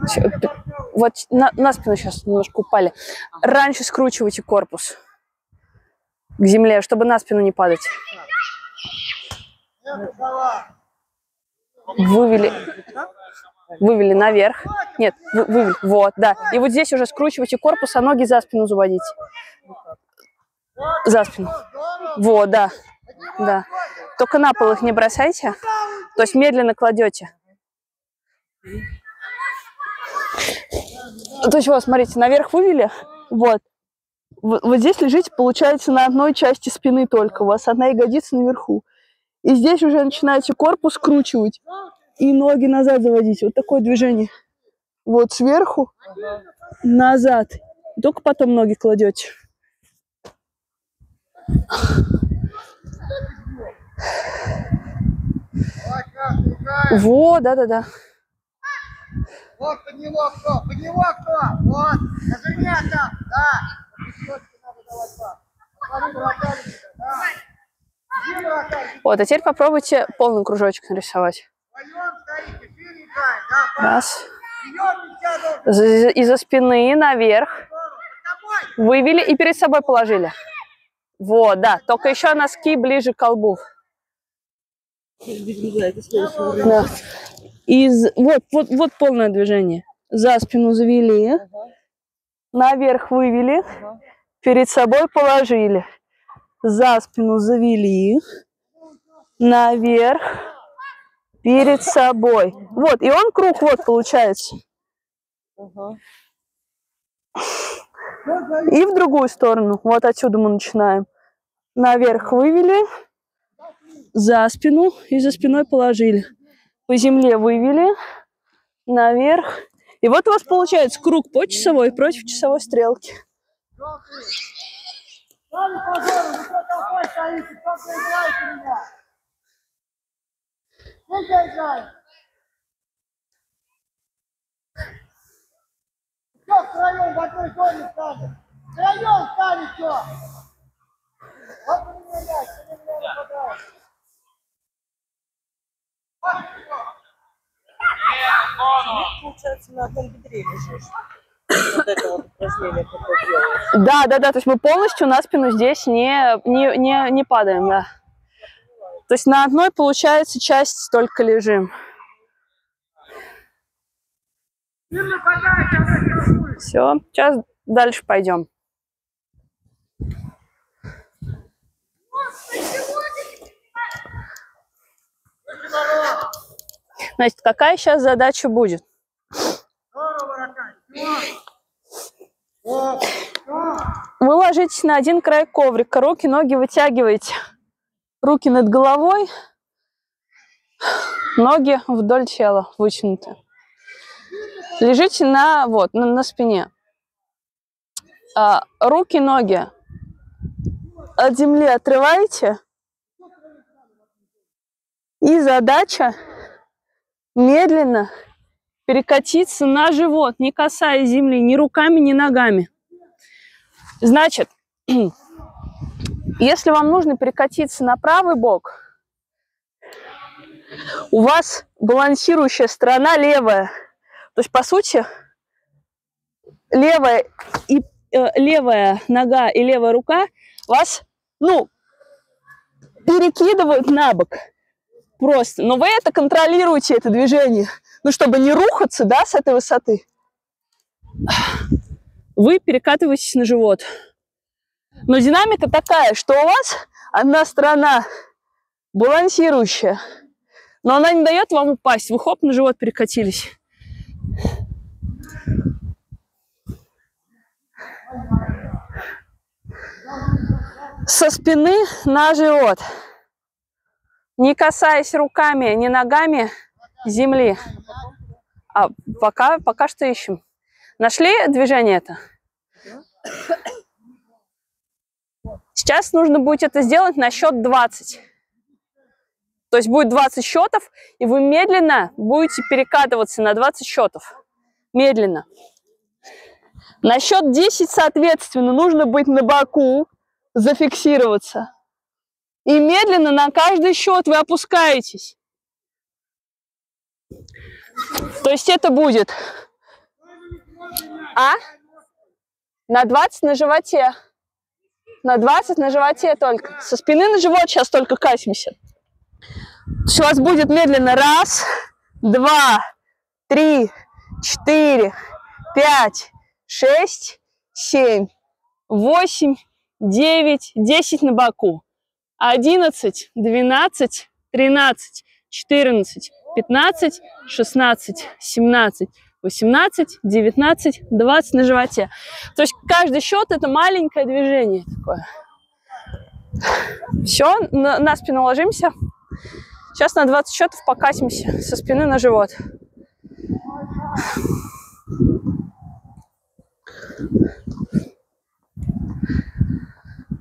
Ну, Вот на, на спину сейчас немножко упали. Раньше скручивайте корпус к земле, чтобы на спину не падать. Вывели, вывели наверх. Нет, вы- вывели. Вот, да. И вот здесь уже скручивайте корпус, а ноги за спину заводите. За спину. Вот, да. Да. Только на пол их не бросайте. То есть медленно кладете. То есть вот, смотрите, наверх вывели. Вот. Вот, вот здесь лежите, получается, на одной части спины только. У вас одна ягодица наверху. И здесь уже начинаете корпус скручивать и ноги назад заводить. Вот такое движение. Вот сверху, назад. И только потом ноги кладете. Вот, да-да-да. Вот под него кто, под него кто. Вот, нажми там, да. Вот а теперь попробуйте полный кружочек нарисовать. Раз. Из-за спины наверх. Вывели и перед собой положили. Вот, да. Только еще носки ближе к колбу. Да, Из... Вот, вот, вот полное движение. За спину завели. Наверх вывели. Перед собой положили. За спину завели. Наверх. Перед собой. Вот, и он круг вот получается. Ага. И в другую сторону. Вот отсюда мы начинаем. Наверх вывели, за спину и за спиной положили. По земле вывели, наверх. И вот у вас получается круг по часовой против часовой стрелки. Все втроем в одной зоне стали. Втроем стали все. Вот у меня мяч, на меня нападаешь. Получается, на одном бедре лежишь. Вот это вот упражнение, которое делаешь. Да, да, да. То есть мы полностью на спину здесь не, не, не, не падаем, да. То есть на одной, получается, часть только лежим. Все, сейчас дальше пойдем. Значит, какая сейчас задача будет? Вы ложитесь на один край коврика, руки, ноги вытягиваете. Руки над головой, ноги вдоль тела вытянуты. Лежите на, вот, на, на спине. А, руки, ноги от земли отрываете. И задача медленно перекатиться на живот, не касаясь земли ни руками, ни ногами. Значит, если вам нужно перекатиться на правый бок, у вас балансирующая сторона левая. То есть, по сути, левая, и, э, левая нога и левая рука вас, ну, перекидывают на бок. Просто. Но вы это контролируете, это движение. Ну, чтобы не рухаться, да, с этой высоты. Вы перекатываетесь на живот. Но динамика такая, что у вас одна сторона балансирующая, но она не дает вам упасть. Вы хоп, на живот перекатились. Со спины на живот. Не касаясь руками, ни ногами земли. А пока, пока что ищем. Нашли движение это? Сейчас нужно будет это сделать на счет 20. То есть будет 20 счетов, и вы медленно будете перекатываться на 20 счетов. Медленно. На счет 10, соответственно, нужно быть на боку, зафиксироваться. И медленно на каждый счет вы опускаетесь. То есть это будет... А? На 20 на животе. На 20 на животе только. Со спины на живот сейчас только катимся. У вас будет медленно раз, два, три, четыре, пять, шесть, семь, восемь, девять, десять на боку. Одиннадцать, двенадцать, тринадцать, четырнадцать, пятнадцать, шестнадцать, семнадцать, восемнадцать, девятнадцать, двадцать на животе. То есть каждый счет это маленькое движение такое. Все, на, на спину ложимся. Сейчас на 20 счетов покатимся со спины на живот.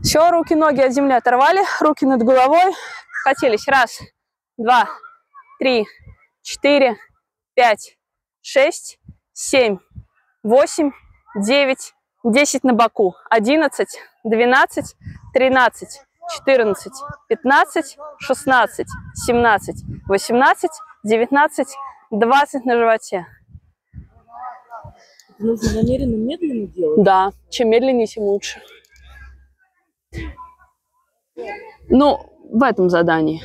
Все, руки, ноги от земли оторвали, руки над головой. Катились. Раз, два, три, четыре, пять, шесть, семь, восемь, девять, десять на боку. Одиннадцать, двенадцать, тринадцать, 14, 15, 16, 17, 18, 19, 20 на животе. Нужно намеренно медленно делать. Да, чем медленнее, тем лучше. Ну, в этом задании.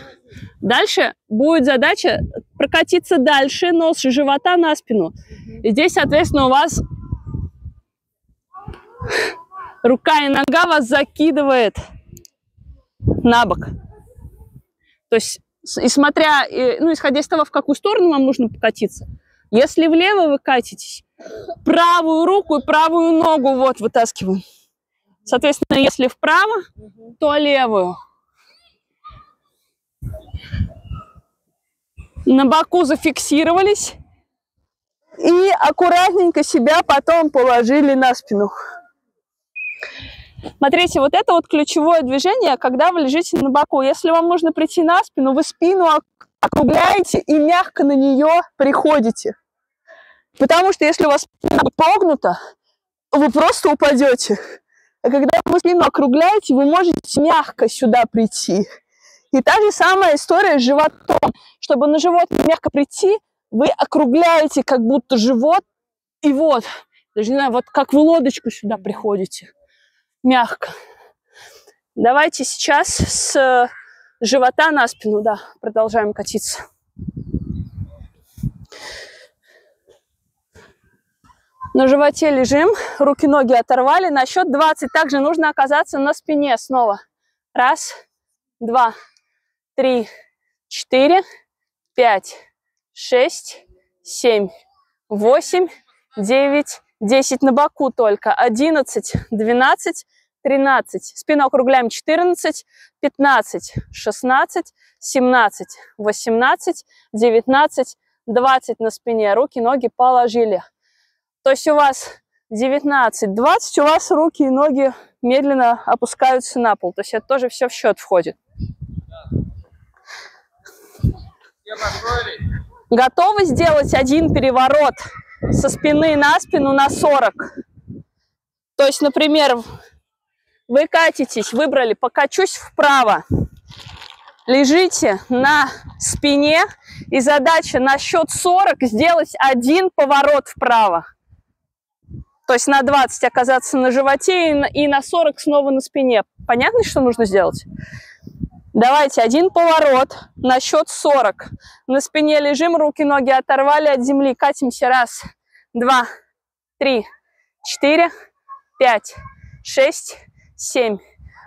Дальше будет задача прокатиться дальше, нос живота на спину. И здесь, соответственно, у вас рука и нога вас закидывает на бок. То есть, и смотря, ну, исходя из того, в какую сторону вам нужно покатиться, если влево вы катитесь, правую руку и правую ногу вот вытаскиваем. Соответственно, если вправо, то левую. На боку зафиксировались и аккуратненько себя потом положили на спину. Смотрите, вот это вот ключевое движение, когда вы лежите на боку. Если вам нужно прийти на спину, вы спину округляете и мягко на нее приходите. Потому что если у вас спина погнута, вы просто упадете. А когда вы спину округляете, вы можете мягко сюда прийти. И та же самая история с животом. Чтобы на живот мягко прийти, вы округляете как будто живот, и вот, даже не знаю, вот как вы лодочку сюда приходите мягко. Давайте сейчас с живота на спину, да, продолжаем катиться. На животе лежим, руки-ноги оторвали. На счет 20 также нужно оказаться на спине снова. Раз, два, три, четыре, пять, шесть, семь, восемь, девять, 10 на боку только, 11, 12, 13. Спину округляем 14, 15, 16, 17, 18, 19, 20 на спине. Руки, ноги положили. То есть у вас 19, 20, у вас руки и ноги медленно опускаются на пол. То есть это тоже все в счет входит. Готовы сделать один переворот со спины на спину на 40. То есть, например, вы катитесь, выбрали, покачусь вправо. Лежите на спине, и задача на счет 40 сделать один поворот вправо. То есть на 20 оказаться на животе и на 40 снова на спине. Понятно, что нужно сделать? Давайте один поворот на счет 40. На спине лежим, руки, ноги оторвали от земли. Катимся. Раз, два, три, четыре, пять, шесть, семь,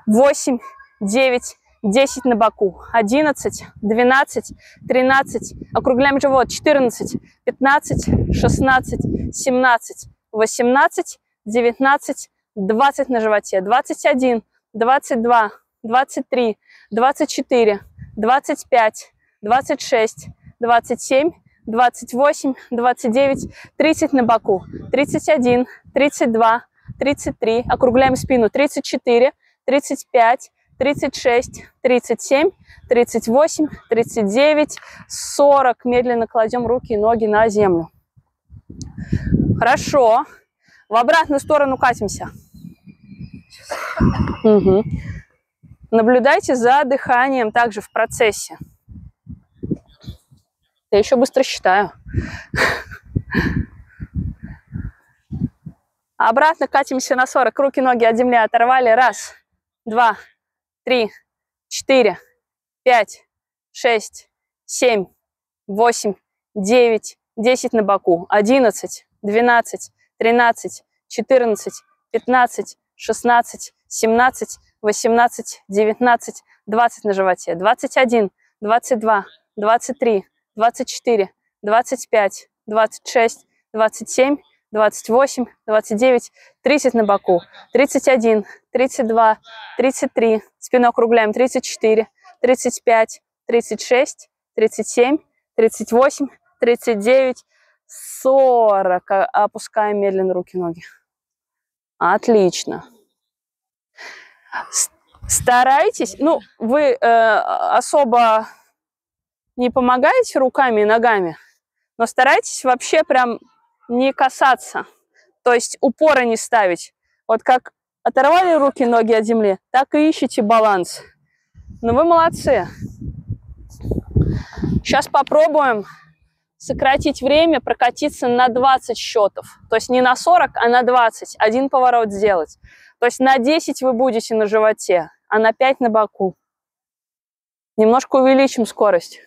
восемь, девять, десять на боку. Одиннадцать, двенадцать, тринадцать. Округляем живот. Четырнадцать, пятнадцать, шестнадцать, семнадцать, восемнадцать, девятнадцать, двадцать на животе. Двадцать один, двадцать два, двадцать три, двадцать четыре, двадцать пять, двадцать шесть, двадцать семь, 28, 29, 30 на боку, 31, 32, 33, округляем спину, 34, 35, 36, 37, 38, 39, 40. Медленно кладем руки и ноги на землю. Хорошо. В обратную сторону катимся. Мгм. Наблюдайте за дыханием также в процессе. Я еще быстро считаю. Обратно катимся на 40. Руки, ноги от земли оторвали. Раз, два, три, четыре, пять, шесть, семь, восемь, девять, десять на боку. Одиннадцать, двенадцать, тринадцать, четырнадцать, пятнадцать, шестнадцать, семнадцать, восемнадцать, девятнадцать, двадцать на животе. Двадцать один, двадцать два, двадцать три, двадцать четыре, двадцать пять, двадцать шесть, двадцать семь, 28, 29, 30 на боку, 31, 32, 33, спину округляем, 34, 35, 36, 37, 38, 39, 40. А- Опускаем медленно руки-ноги. Отлично. С- Старайтесь, ну, вы э, особо не помогаете руками и ногами, но старайтесь вообще прям не касаться, то есть упора не ставить. Вот как оторвали руки, ноги от земли, так и ищите баланс. Но вы молодцы. Сейчас попробуем сократить время, прокатиться на 20 счетов. То есть не на 40, а на 20. Один поворот сделать. То есть на 10 вы будете на животе, а на 5 на боку. Немножко увеличим скорость.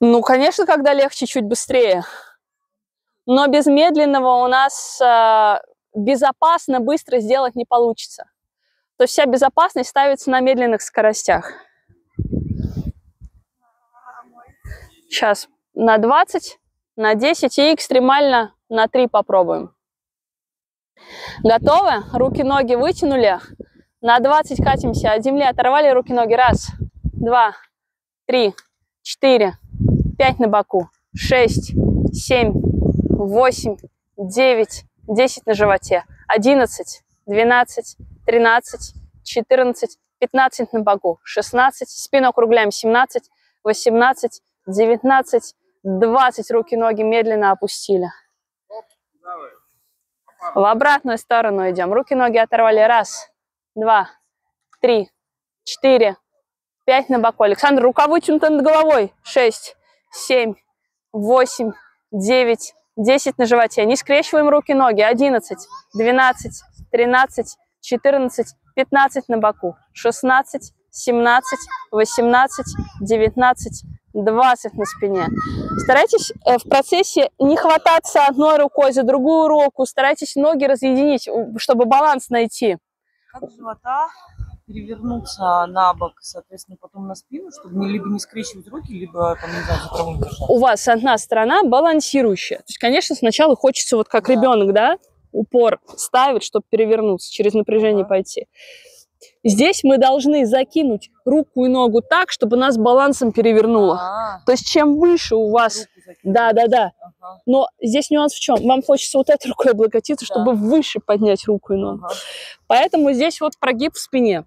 Ну, конечно, когда легче, чуть быстрее. Но без медленного у нас э, безопасно быстро сделать не получится. То вся безопасность ставится на медленных скоростях. Сейчас на 20, на 10 и экстремально на 3 попробуем. Готовы? Руки-ноги вытянули. На 20 катимся от земли, оторвали руки-ноги. Раз, два, три, четыре, пять на боку, шесть, семь, восемь, девять, десять на животе, одиннадцать, двенадцать, тринадцать, четырнадцать, пятнадцать на боку, шестнадцать, спину округляем, семнадцать, восемнадцать, девятнадцать, двадцать. Руки-ноги медленно опустили. В обратную сторону идем. Руки-ноги оторвали. Раз, два, три, четыре, пять на боку. Александр, рука вытянута над головой. Шесть, семь, восемь, девять, десять на животе. Не скрещиваем руки-ноги. Одиннадцать, двенадцать, тринадцать, четырнадцать, пятнадцать на боку. Шестнадцать, семнадцать, восемнадцать, девятнадцать, 20 на спине. Старайтесь э, в процессе не хвататься одной рукой за другую руку, старайтесь ноги разъединить, чтобы баланс найти. Как живота перевернуться на бок, соответственно, потом на спину, чтобы не, либо не скрещивать руки, либо, там, не знаю, за траву держать. У вас одна сторона балансирующая. То есть, конечно, сначала хочется вот как Да. ребенок, да, упор ставить, чтобы перевернуться, через напряжение Ага. пойти. Здесь мы должны закинуть руку и ногу так, чтобы нас балансом перевернуло. А, То есть чем выше у вас... руку закинуть. Да, да, да. Ага, Но здесь нюанс в чем? Вам хочется вот этой рукой облокотиться, Да. чтобы выше поднять руку и ногу. ага. Поэтому здесь вот прогиб в спине.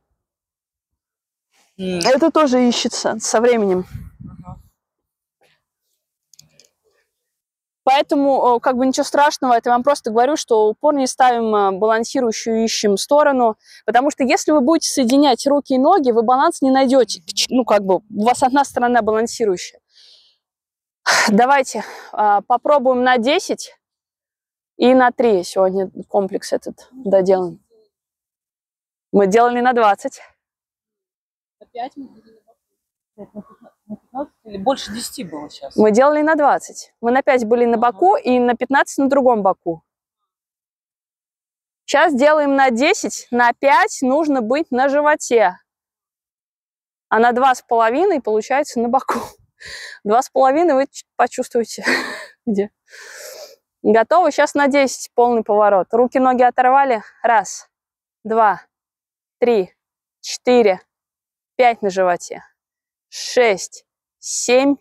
М, Это тоже ищется со временем. Поэтому, э, как бы ничего страшного, это вам просто говорю, что упор не ставим э, балансирующую, ищем сторону, потому что если вы будете соединять руки и ноги, вы баланс не найдете. Ну, как бы, у вас одна сторона балансирующая. Давайте а, попробуем на 10 и на 3 сегодня комплекс этот доделаем. Мы делали на 20. Опять на 15 или больше 10 было сейчас? Мы делали на 20. Мы на 5 были на боку и на 15 на другом боку. Сейчас делаем на 10, на 5 нужно быть на животе. А на 2,5 получается на боку. 2,5 вы почувствуете где. Готовы? Сейчас на 10 полный поворот. Руки, ноги оторвали. Раз, два, три, четыре, пять на животе. Шесть, семь,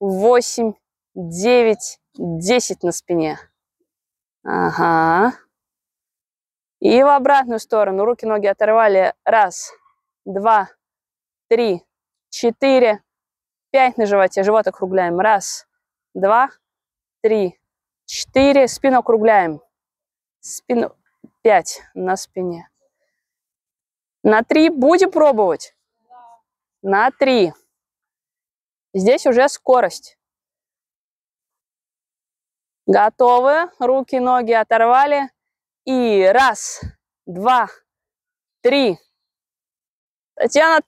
восемь, девять, десять на спине. Ага. И в обратную сторону. Руки, ноги оторвали. Раз, два, три, четыре, пять на животе. Живот округляем. Раз, два, три, четыре. Спину округляем. Спину. Пять на спине. На три будем пробовать? На три. Здесь уже скорость. Готовы? Руки, ноги оторвали. И раз, два, три. Татьяна,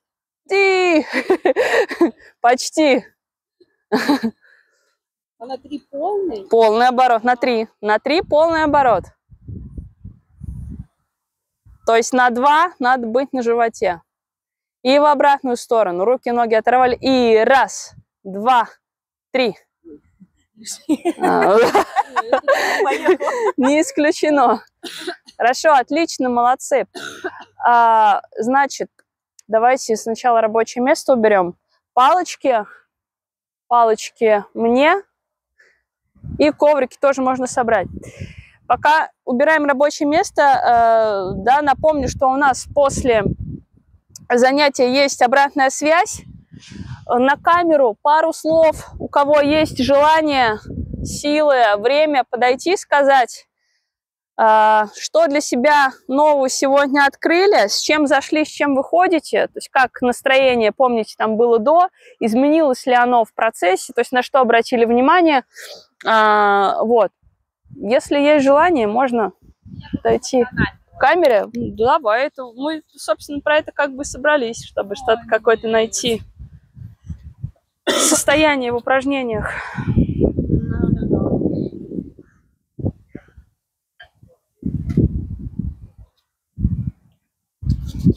ты! Почти. А на три полный? Полный оборот. На три. На три полный оборот. То есть на два надо быть на животе. И в обратную сторону. Руки, ноги оторвали. И раз, два, три. А, Не исключено. Хорошо, отлично, молодцы. А, Значит, давайте сначала рабочее место уберем. Палочки, палочки мне. И коврики тоже можно собрать. Пока убираем рабочее место, э, да, напомню, что у нас после занятия есть обратная связь. На камеру пару слов, у кого есть желание, силы, время подойти, сказать, э, что для себя нового сегодня открыли, с чем зашли, с чем выходите, то есть как настроение, помните, там было до, изменилось ли оно в процессе, то есть на что обратили внимание. А, Вот. Если есть желание, можно дойти камере. Ну, Давай, это мы, собственно, про это как бы собрались, чтобы что-то какое-то найти. Состояние в упражнениях.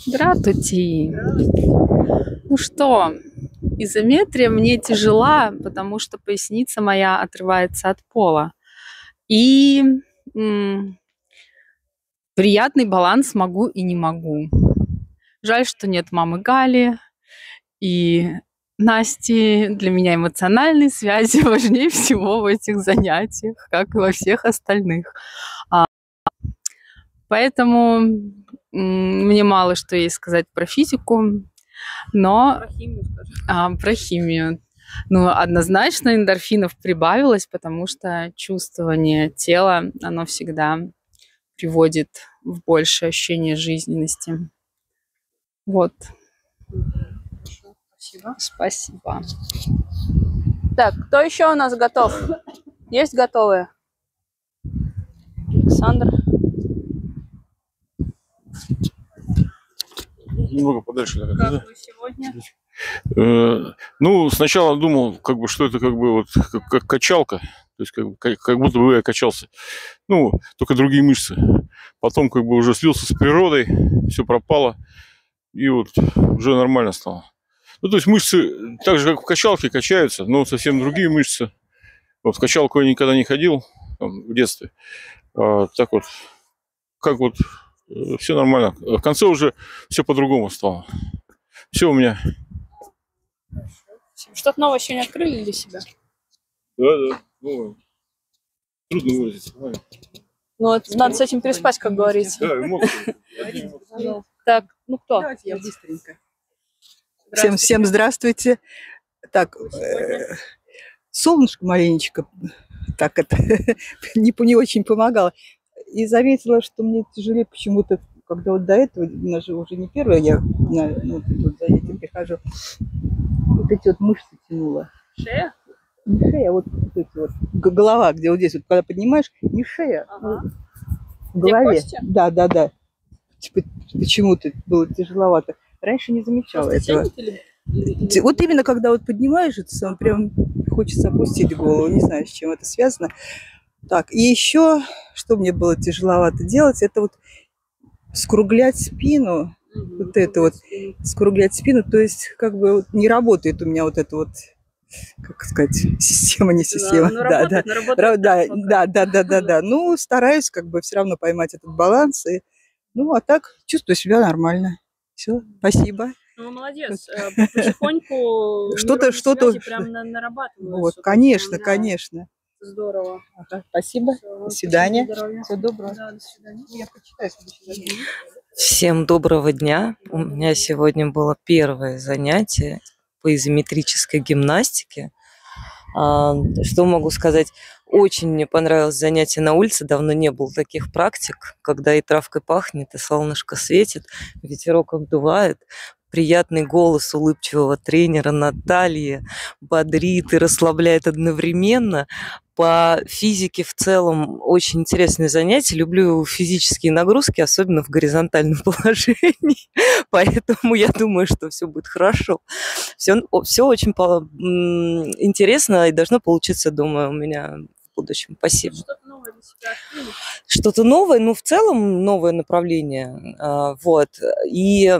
Здравствуйте. Ну что, изометрия мне тяжела, потому что поясница моя отрывается от пола. И м, приятный баланс могу и не могу. Жаль, что нет мамы Гали и Насти. Для меня эмоциональные связи важнее всего в этих занятиях, как и во всех остальных. А, Поэтому мне мало что есть сказать про физику, но а, про химию. Ну, однозначно эндорфинов прибавилось, потому что чувствование тела, оно всегда приводит в большее ощущение жизненности. Вот. Спасибо. Спасибо. Так, кто еще у нас готов? Есть готовые? Александр. Немного подальше. наверное, да? Как вы сегодня? Э, Ну, сначала думал, как бы, что это как бы вот как, как качалка, то есть как, как, как будто бы я качался. Ну, только другие мышцы. Потом как бы уже слился с природой, все пропало, и вот уже нормально стало. Ну, то есть мышцы так же, как в качалке, качаются, но совсем другие мышцы. Вот в качалку я никогда не ходил там, в детстве. А, так вот, как вот, все нормально. В конце уже все по-другому стало. Все у меня Что-то новое сегодня открыли для себя? Да, да. Ну, трудно выразить. Ну, вот надо с этим переспать, как говорится. Да, эмоции. Так, ну кто? Давайте я быстренько. Всем, всем здравствуйте. Так, э, солнышко маленечко, так это, не, не очень помогало. И заметила, что мне тяжелее почему-то, когда вот до этого, у нас же уже не первое, я на ну, вот занятие прихожу, вот эти вот мышцы тянула. Шея? Не шея, а вот, вот эти вот, голова, где вот здесь, вот когда поднимаешь, не шея, Ага. ну, в голове. Да, да, да. Типа, почему-то было тяжеловато. Раньше не замечала Просто этого. или- или- Вот именно когда вот поднимаешь это, сам прям хочется опустить голову. Не знаю, с чем это связано. Так, и еще, что мне было тяжеловато делать, это вот скруглять спину. Вот это вот, скруглять спину. То есть, как бы вот не работает у меня вот эта вот, как сказать, система, не система. ну, Да, да. работает, но работает Ра- Да, да, да, да, да, да. Ну, стараюсь как бы все равно поймать этот баланс. И, ну, а так чувствую себя нормально. Все, спасибо. Ну, молодец. Э, Потихоньку Что-то- что-то- прям на- нарабатываются. Вот, конечно, да. конечно. Здорово. Ага, спасибо. До свидания. Всего доброго. Да, до свидания. Я почитаю. Всем доброго дня. У меня сегодня было первое занятие по изометрической гимнастике. А, Что могу сказать? Очень мне понравилось занятие на улице. Давно не было таких практик, когда и травкой пахнет, и солнышко светит, ветерок обдувает. Приятный голос улыбчивого тренера Натальи бодрит и расслабляет одновременно. По физике в целом очень интересное занятие. Люблю физические нагрузки, особенно в горизонтальном положении. Поэтому я думаю, что все будет хорошо. Все, все очень интересно и должно получиться, думаю, у меня в будущем. Спасибо. Что-то новое для себя? Что-то новое, ну, в целом новое направление. а, Вот. И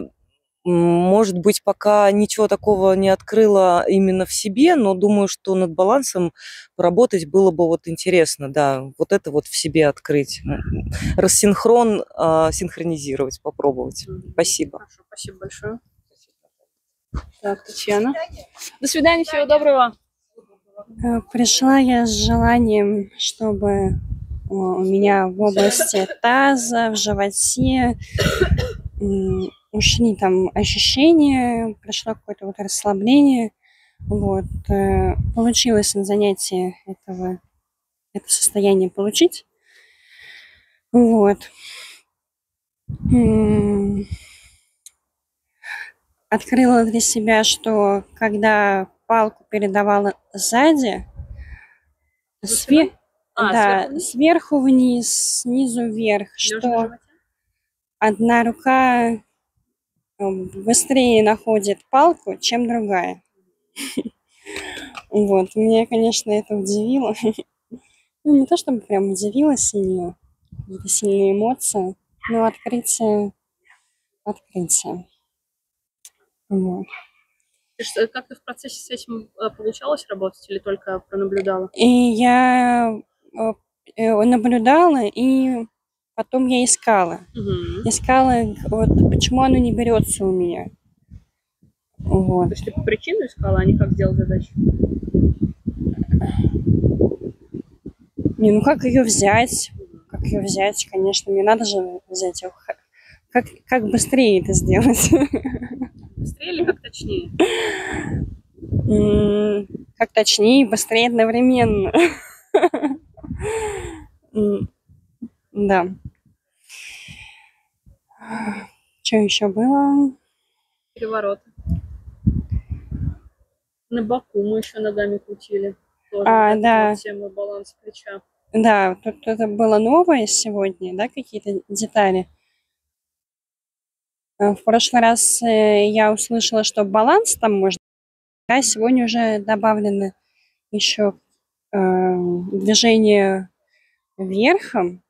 может быть, пока ничего такого не открыла именно в себе, но думаю, что над балансом поработать было бы вот интересно, да, вот это вот в себе открыть. Рассинхрон, а, синхронизировать, попробовать. Спасибо. Хорошо, спасибо большое. Так, Татьяна. До свидания, всего доброго. Э, Пришла я с желанием, чтобы э, у меня в области таза, в животе ушли там ощущения, пришло какое-то вот расслабление. Вот. э, Получилось на занятии этого, это состояние получить. Вот. Открыла для себя, что когда палку передавала сзади, све- А, да, сверху вниз? сверху вниз, снизу вверх, Лёжа на что одна рука быстрее находит палку, чем другая. Вот, меня, конечно, это удивило. Ну, не то чтобы прям удивило сильно, какие-то сильные эмоции, но открытие, открытие. Вот. Ты ж, э, Как-то в процессе с этим получалось работать или только пронаблюдала? И я э, э, наблюдала, и потом я искала. Мгм. Искала, вот почему оно не берется у меня. Вот. То есть ты причину искала, а не как сделать задачу? Не, ну как ее взять? Как ее взять, конечно, мне надо же взять ее. Как, как быстрее это сделать? Быстрее или как точнее? Как точнее, быстрее одновременно. Да. Что еще было? Переворот. На боку мы еще ногами крутили. Тоже А, да. Тема баланса плеча. Да, тут это было новое сегодня, да, какие-то детали. Э, В прошлый раз э, я услышала, что баланс там можно, а сегодня уже добавлено еще э, движение верхом.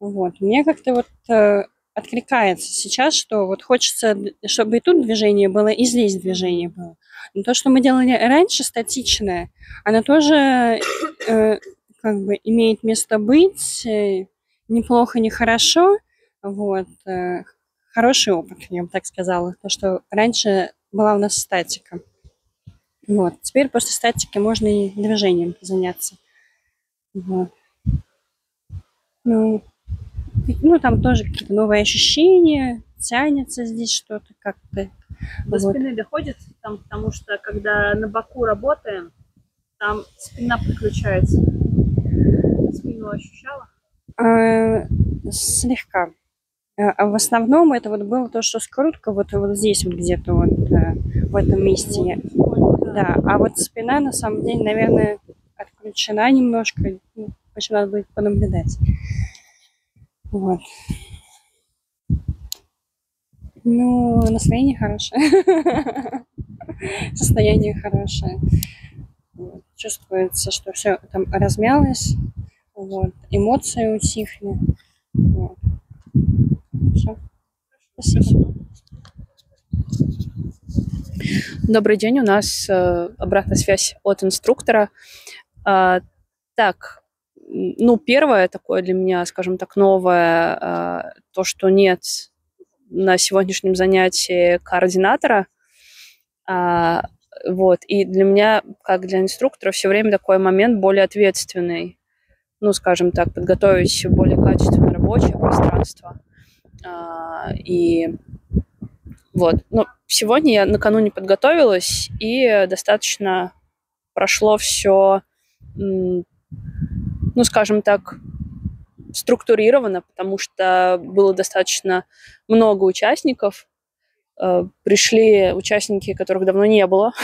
Вот. Мне как-то вот э, откликается сейчас, что вот хочется, д- чтобы и тут движение было, и здесь движение было. Но то, что мы делали раньше, статичное, оно тоже э, как бы имеет место быть. э, Неплохо, не хорошо. Вот. э, Хороший опыт, я бы так сказала. То, что раньше была у нас статика. Вот. Теперь после статики можно и движением заняться. Вот. Ну, ну, там тоже какие-то новые ощущения, тянется здесь что-то как-то. До Вот. спины доходит, там, потому что когда на боку работаем, там спина подключается. Спину ощущала? А, слегка. А а в основном это вот было то, что скрутка вот, вот здесь вот где-то вот э, в этом месте. я- Да, а вот спина на самом деле, наверное, отключена немножко. Ну, общем, надо будет понаблюдать. Вот. Ну, настроение хорошее. Состояние хорошее. Чувствуется, что все там размялось. Вот. Эмоции утихли. Все. Спасибо. Добрый день, у нас э, обратная связь от инструктора. А, так, ну, первое такое для меня, скажем так, новое, а, то, что нет на сегодняшнем занятии координатора. А, Вот. И для меня, как для инструктора, все время такой момент более ответственный. Ну, скажем так, подготовить более качественное рабочее пространство. А, И вот. Но сегодня я накануне подготовилась, и достаточно прошло все, ну, скажем так, структурировано, потому что было достаточно много участников. Э, Пришли участники, которых давно не было.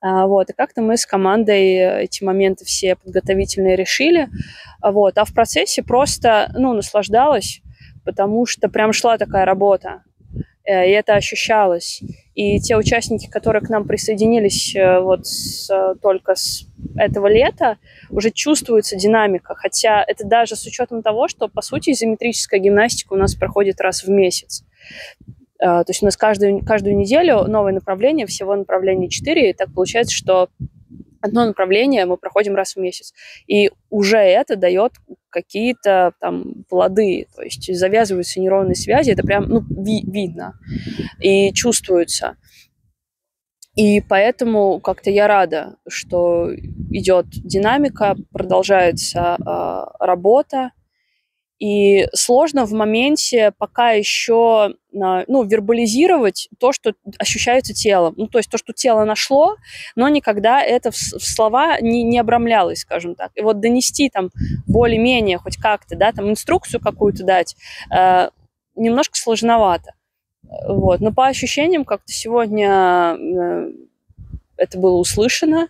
А, Вот, и как-то мы с командой эти моменты все подготовительные решили. А Вот, а в процессе просто, ну, наслаждалась, потому что прям шла такая работа, и это ощущалось. И те участники, которые к нам присоединились э, вот с, э, только с этого лета, уже чувствуется динамика, хотя это даже с учетом того, что, по сути, изометрическая гимнастика у нас проходит раз в месяц. Э, То есть у нас каждую, каждую неделю новое направление, всего направлений 4, и так получается, что одно направление мы проходим раз в месяц. И уже это дает какие-то там плоды, то есть завязываются нейронные связи, это прям ну, ви- видно и чувствуется. И поэтому как-то я рада, что идет динамика, продолжается э, работа. И сложно в моменте пока еще а, ну, вербализировать то, что ощущается телом. Ну, то есть то, что тело нашло, но никогда это в, слова не, не обрамлялось, скажем так. И вот донести там более-менее хоть как-то, да, там инструкцию какую-то дать, э, немножко сложновато. Вот. Но по ощущениям как-то сегодня э, это было услышано.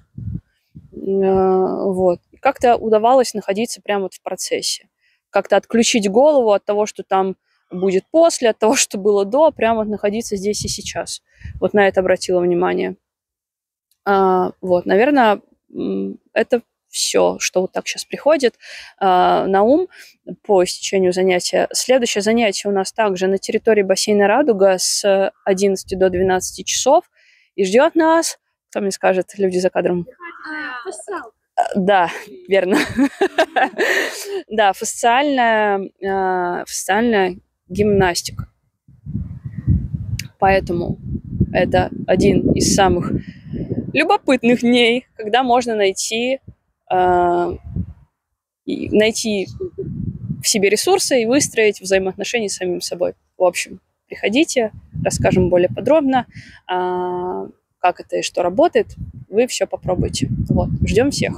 Э, Вот. Как-то удавалось находиться прямо вот в процессе. Как-то отключить голову от того, что там будет после, от того, что было до, прямо вот находиться здесь и сейчас. Вот на это обратила внимание. А, Вот, наверное, это все, что вот так сейчас приходит а, на ум по истечению занятия. Следующее занятие у нас также на территории бассейна «Радуга» с 11 до 12 часов. И ждет нас, кто мне скажет, люди за кадром, Э, Да, верно. Да, фасциальная, фасциальная гимнастика. Поэтому это один из самых любопытных дней, когда можно найти, и найти в себе ресурсы и выстроить взаимоотношения с самим собой. В общем, приходите, расскажем более подробно, а, как это и что работает. Вы все попробуйте. Вот, ждем всех.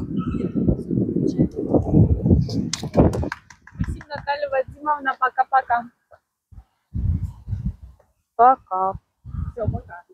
Спасибо, Наталья Вадимовна. Пока-пока. Пока. Все, пока.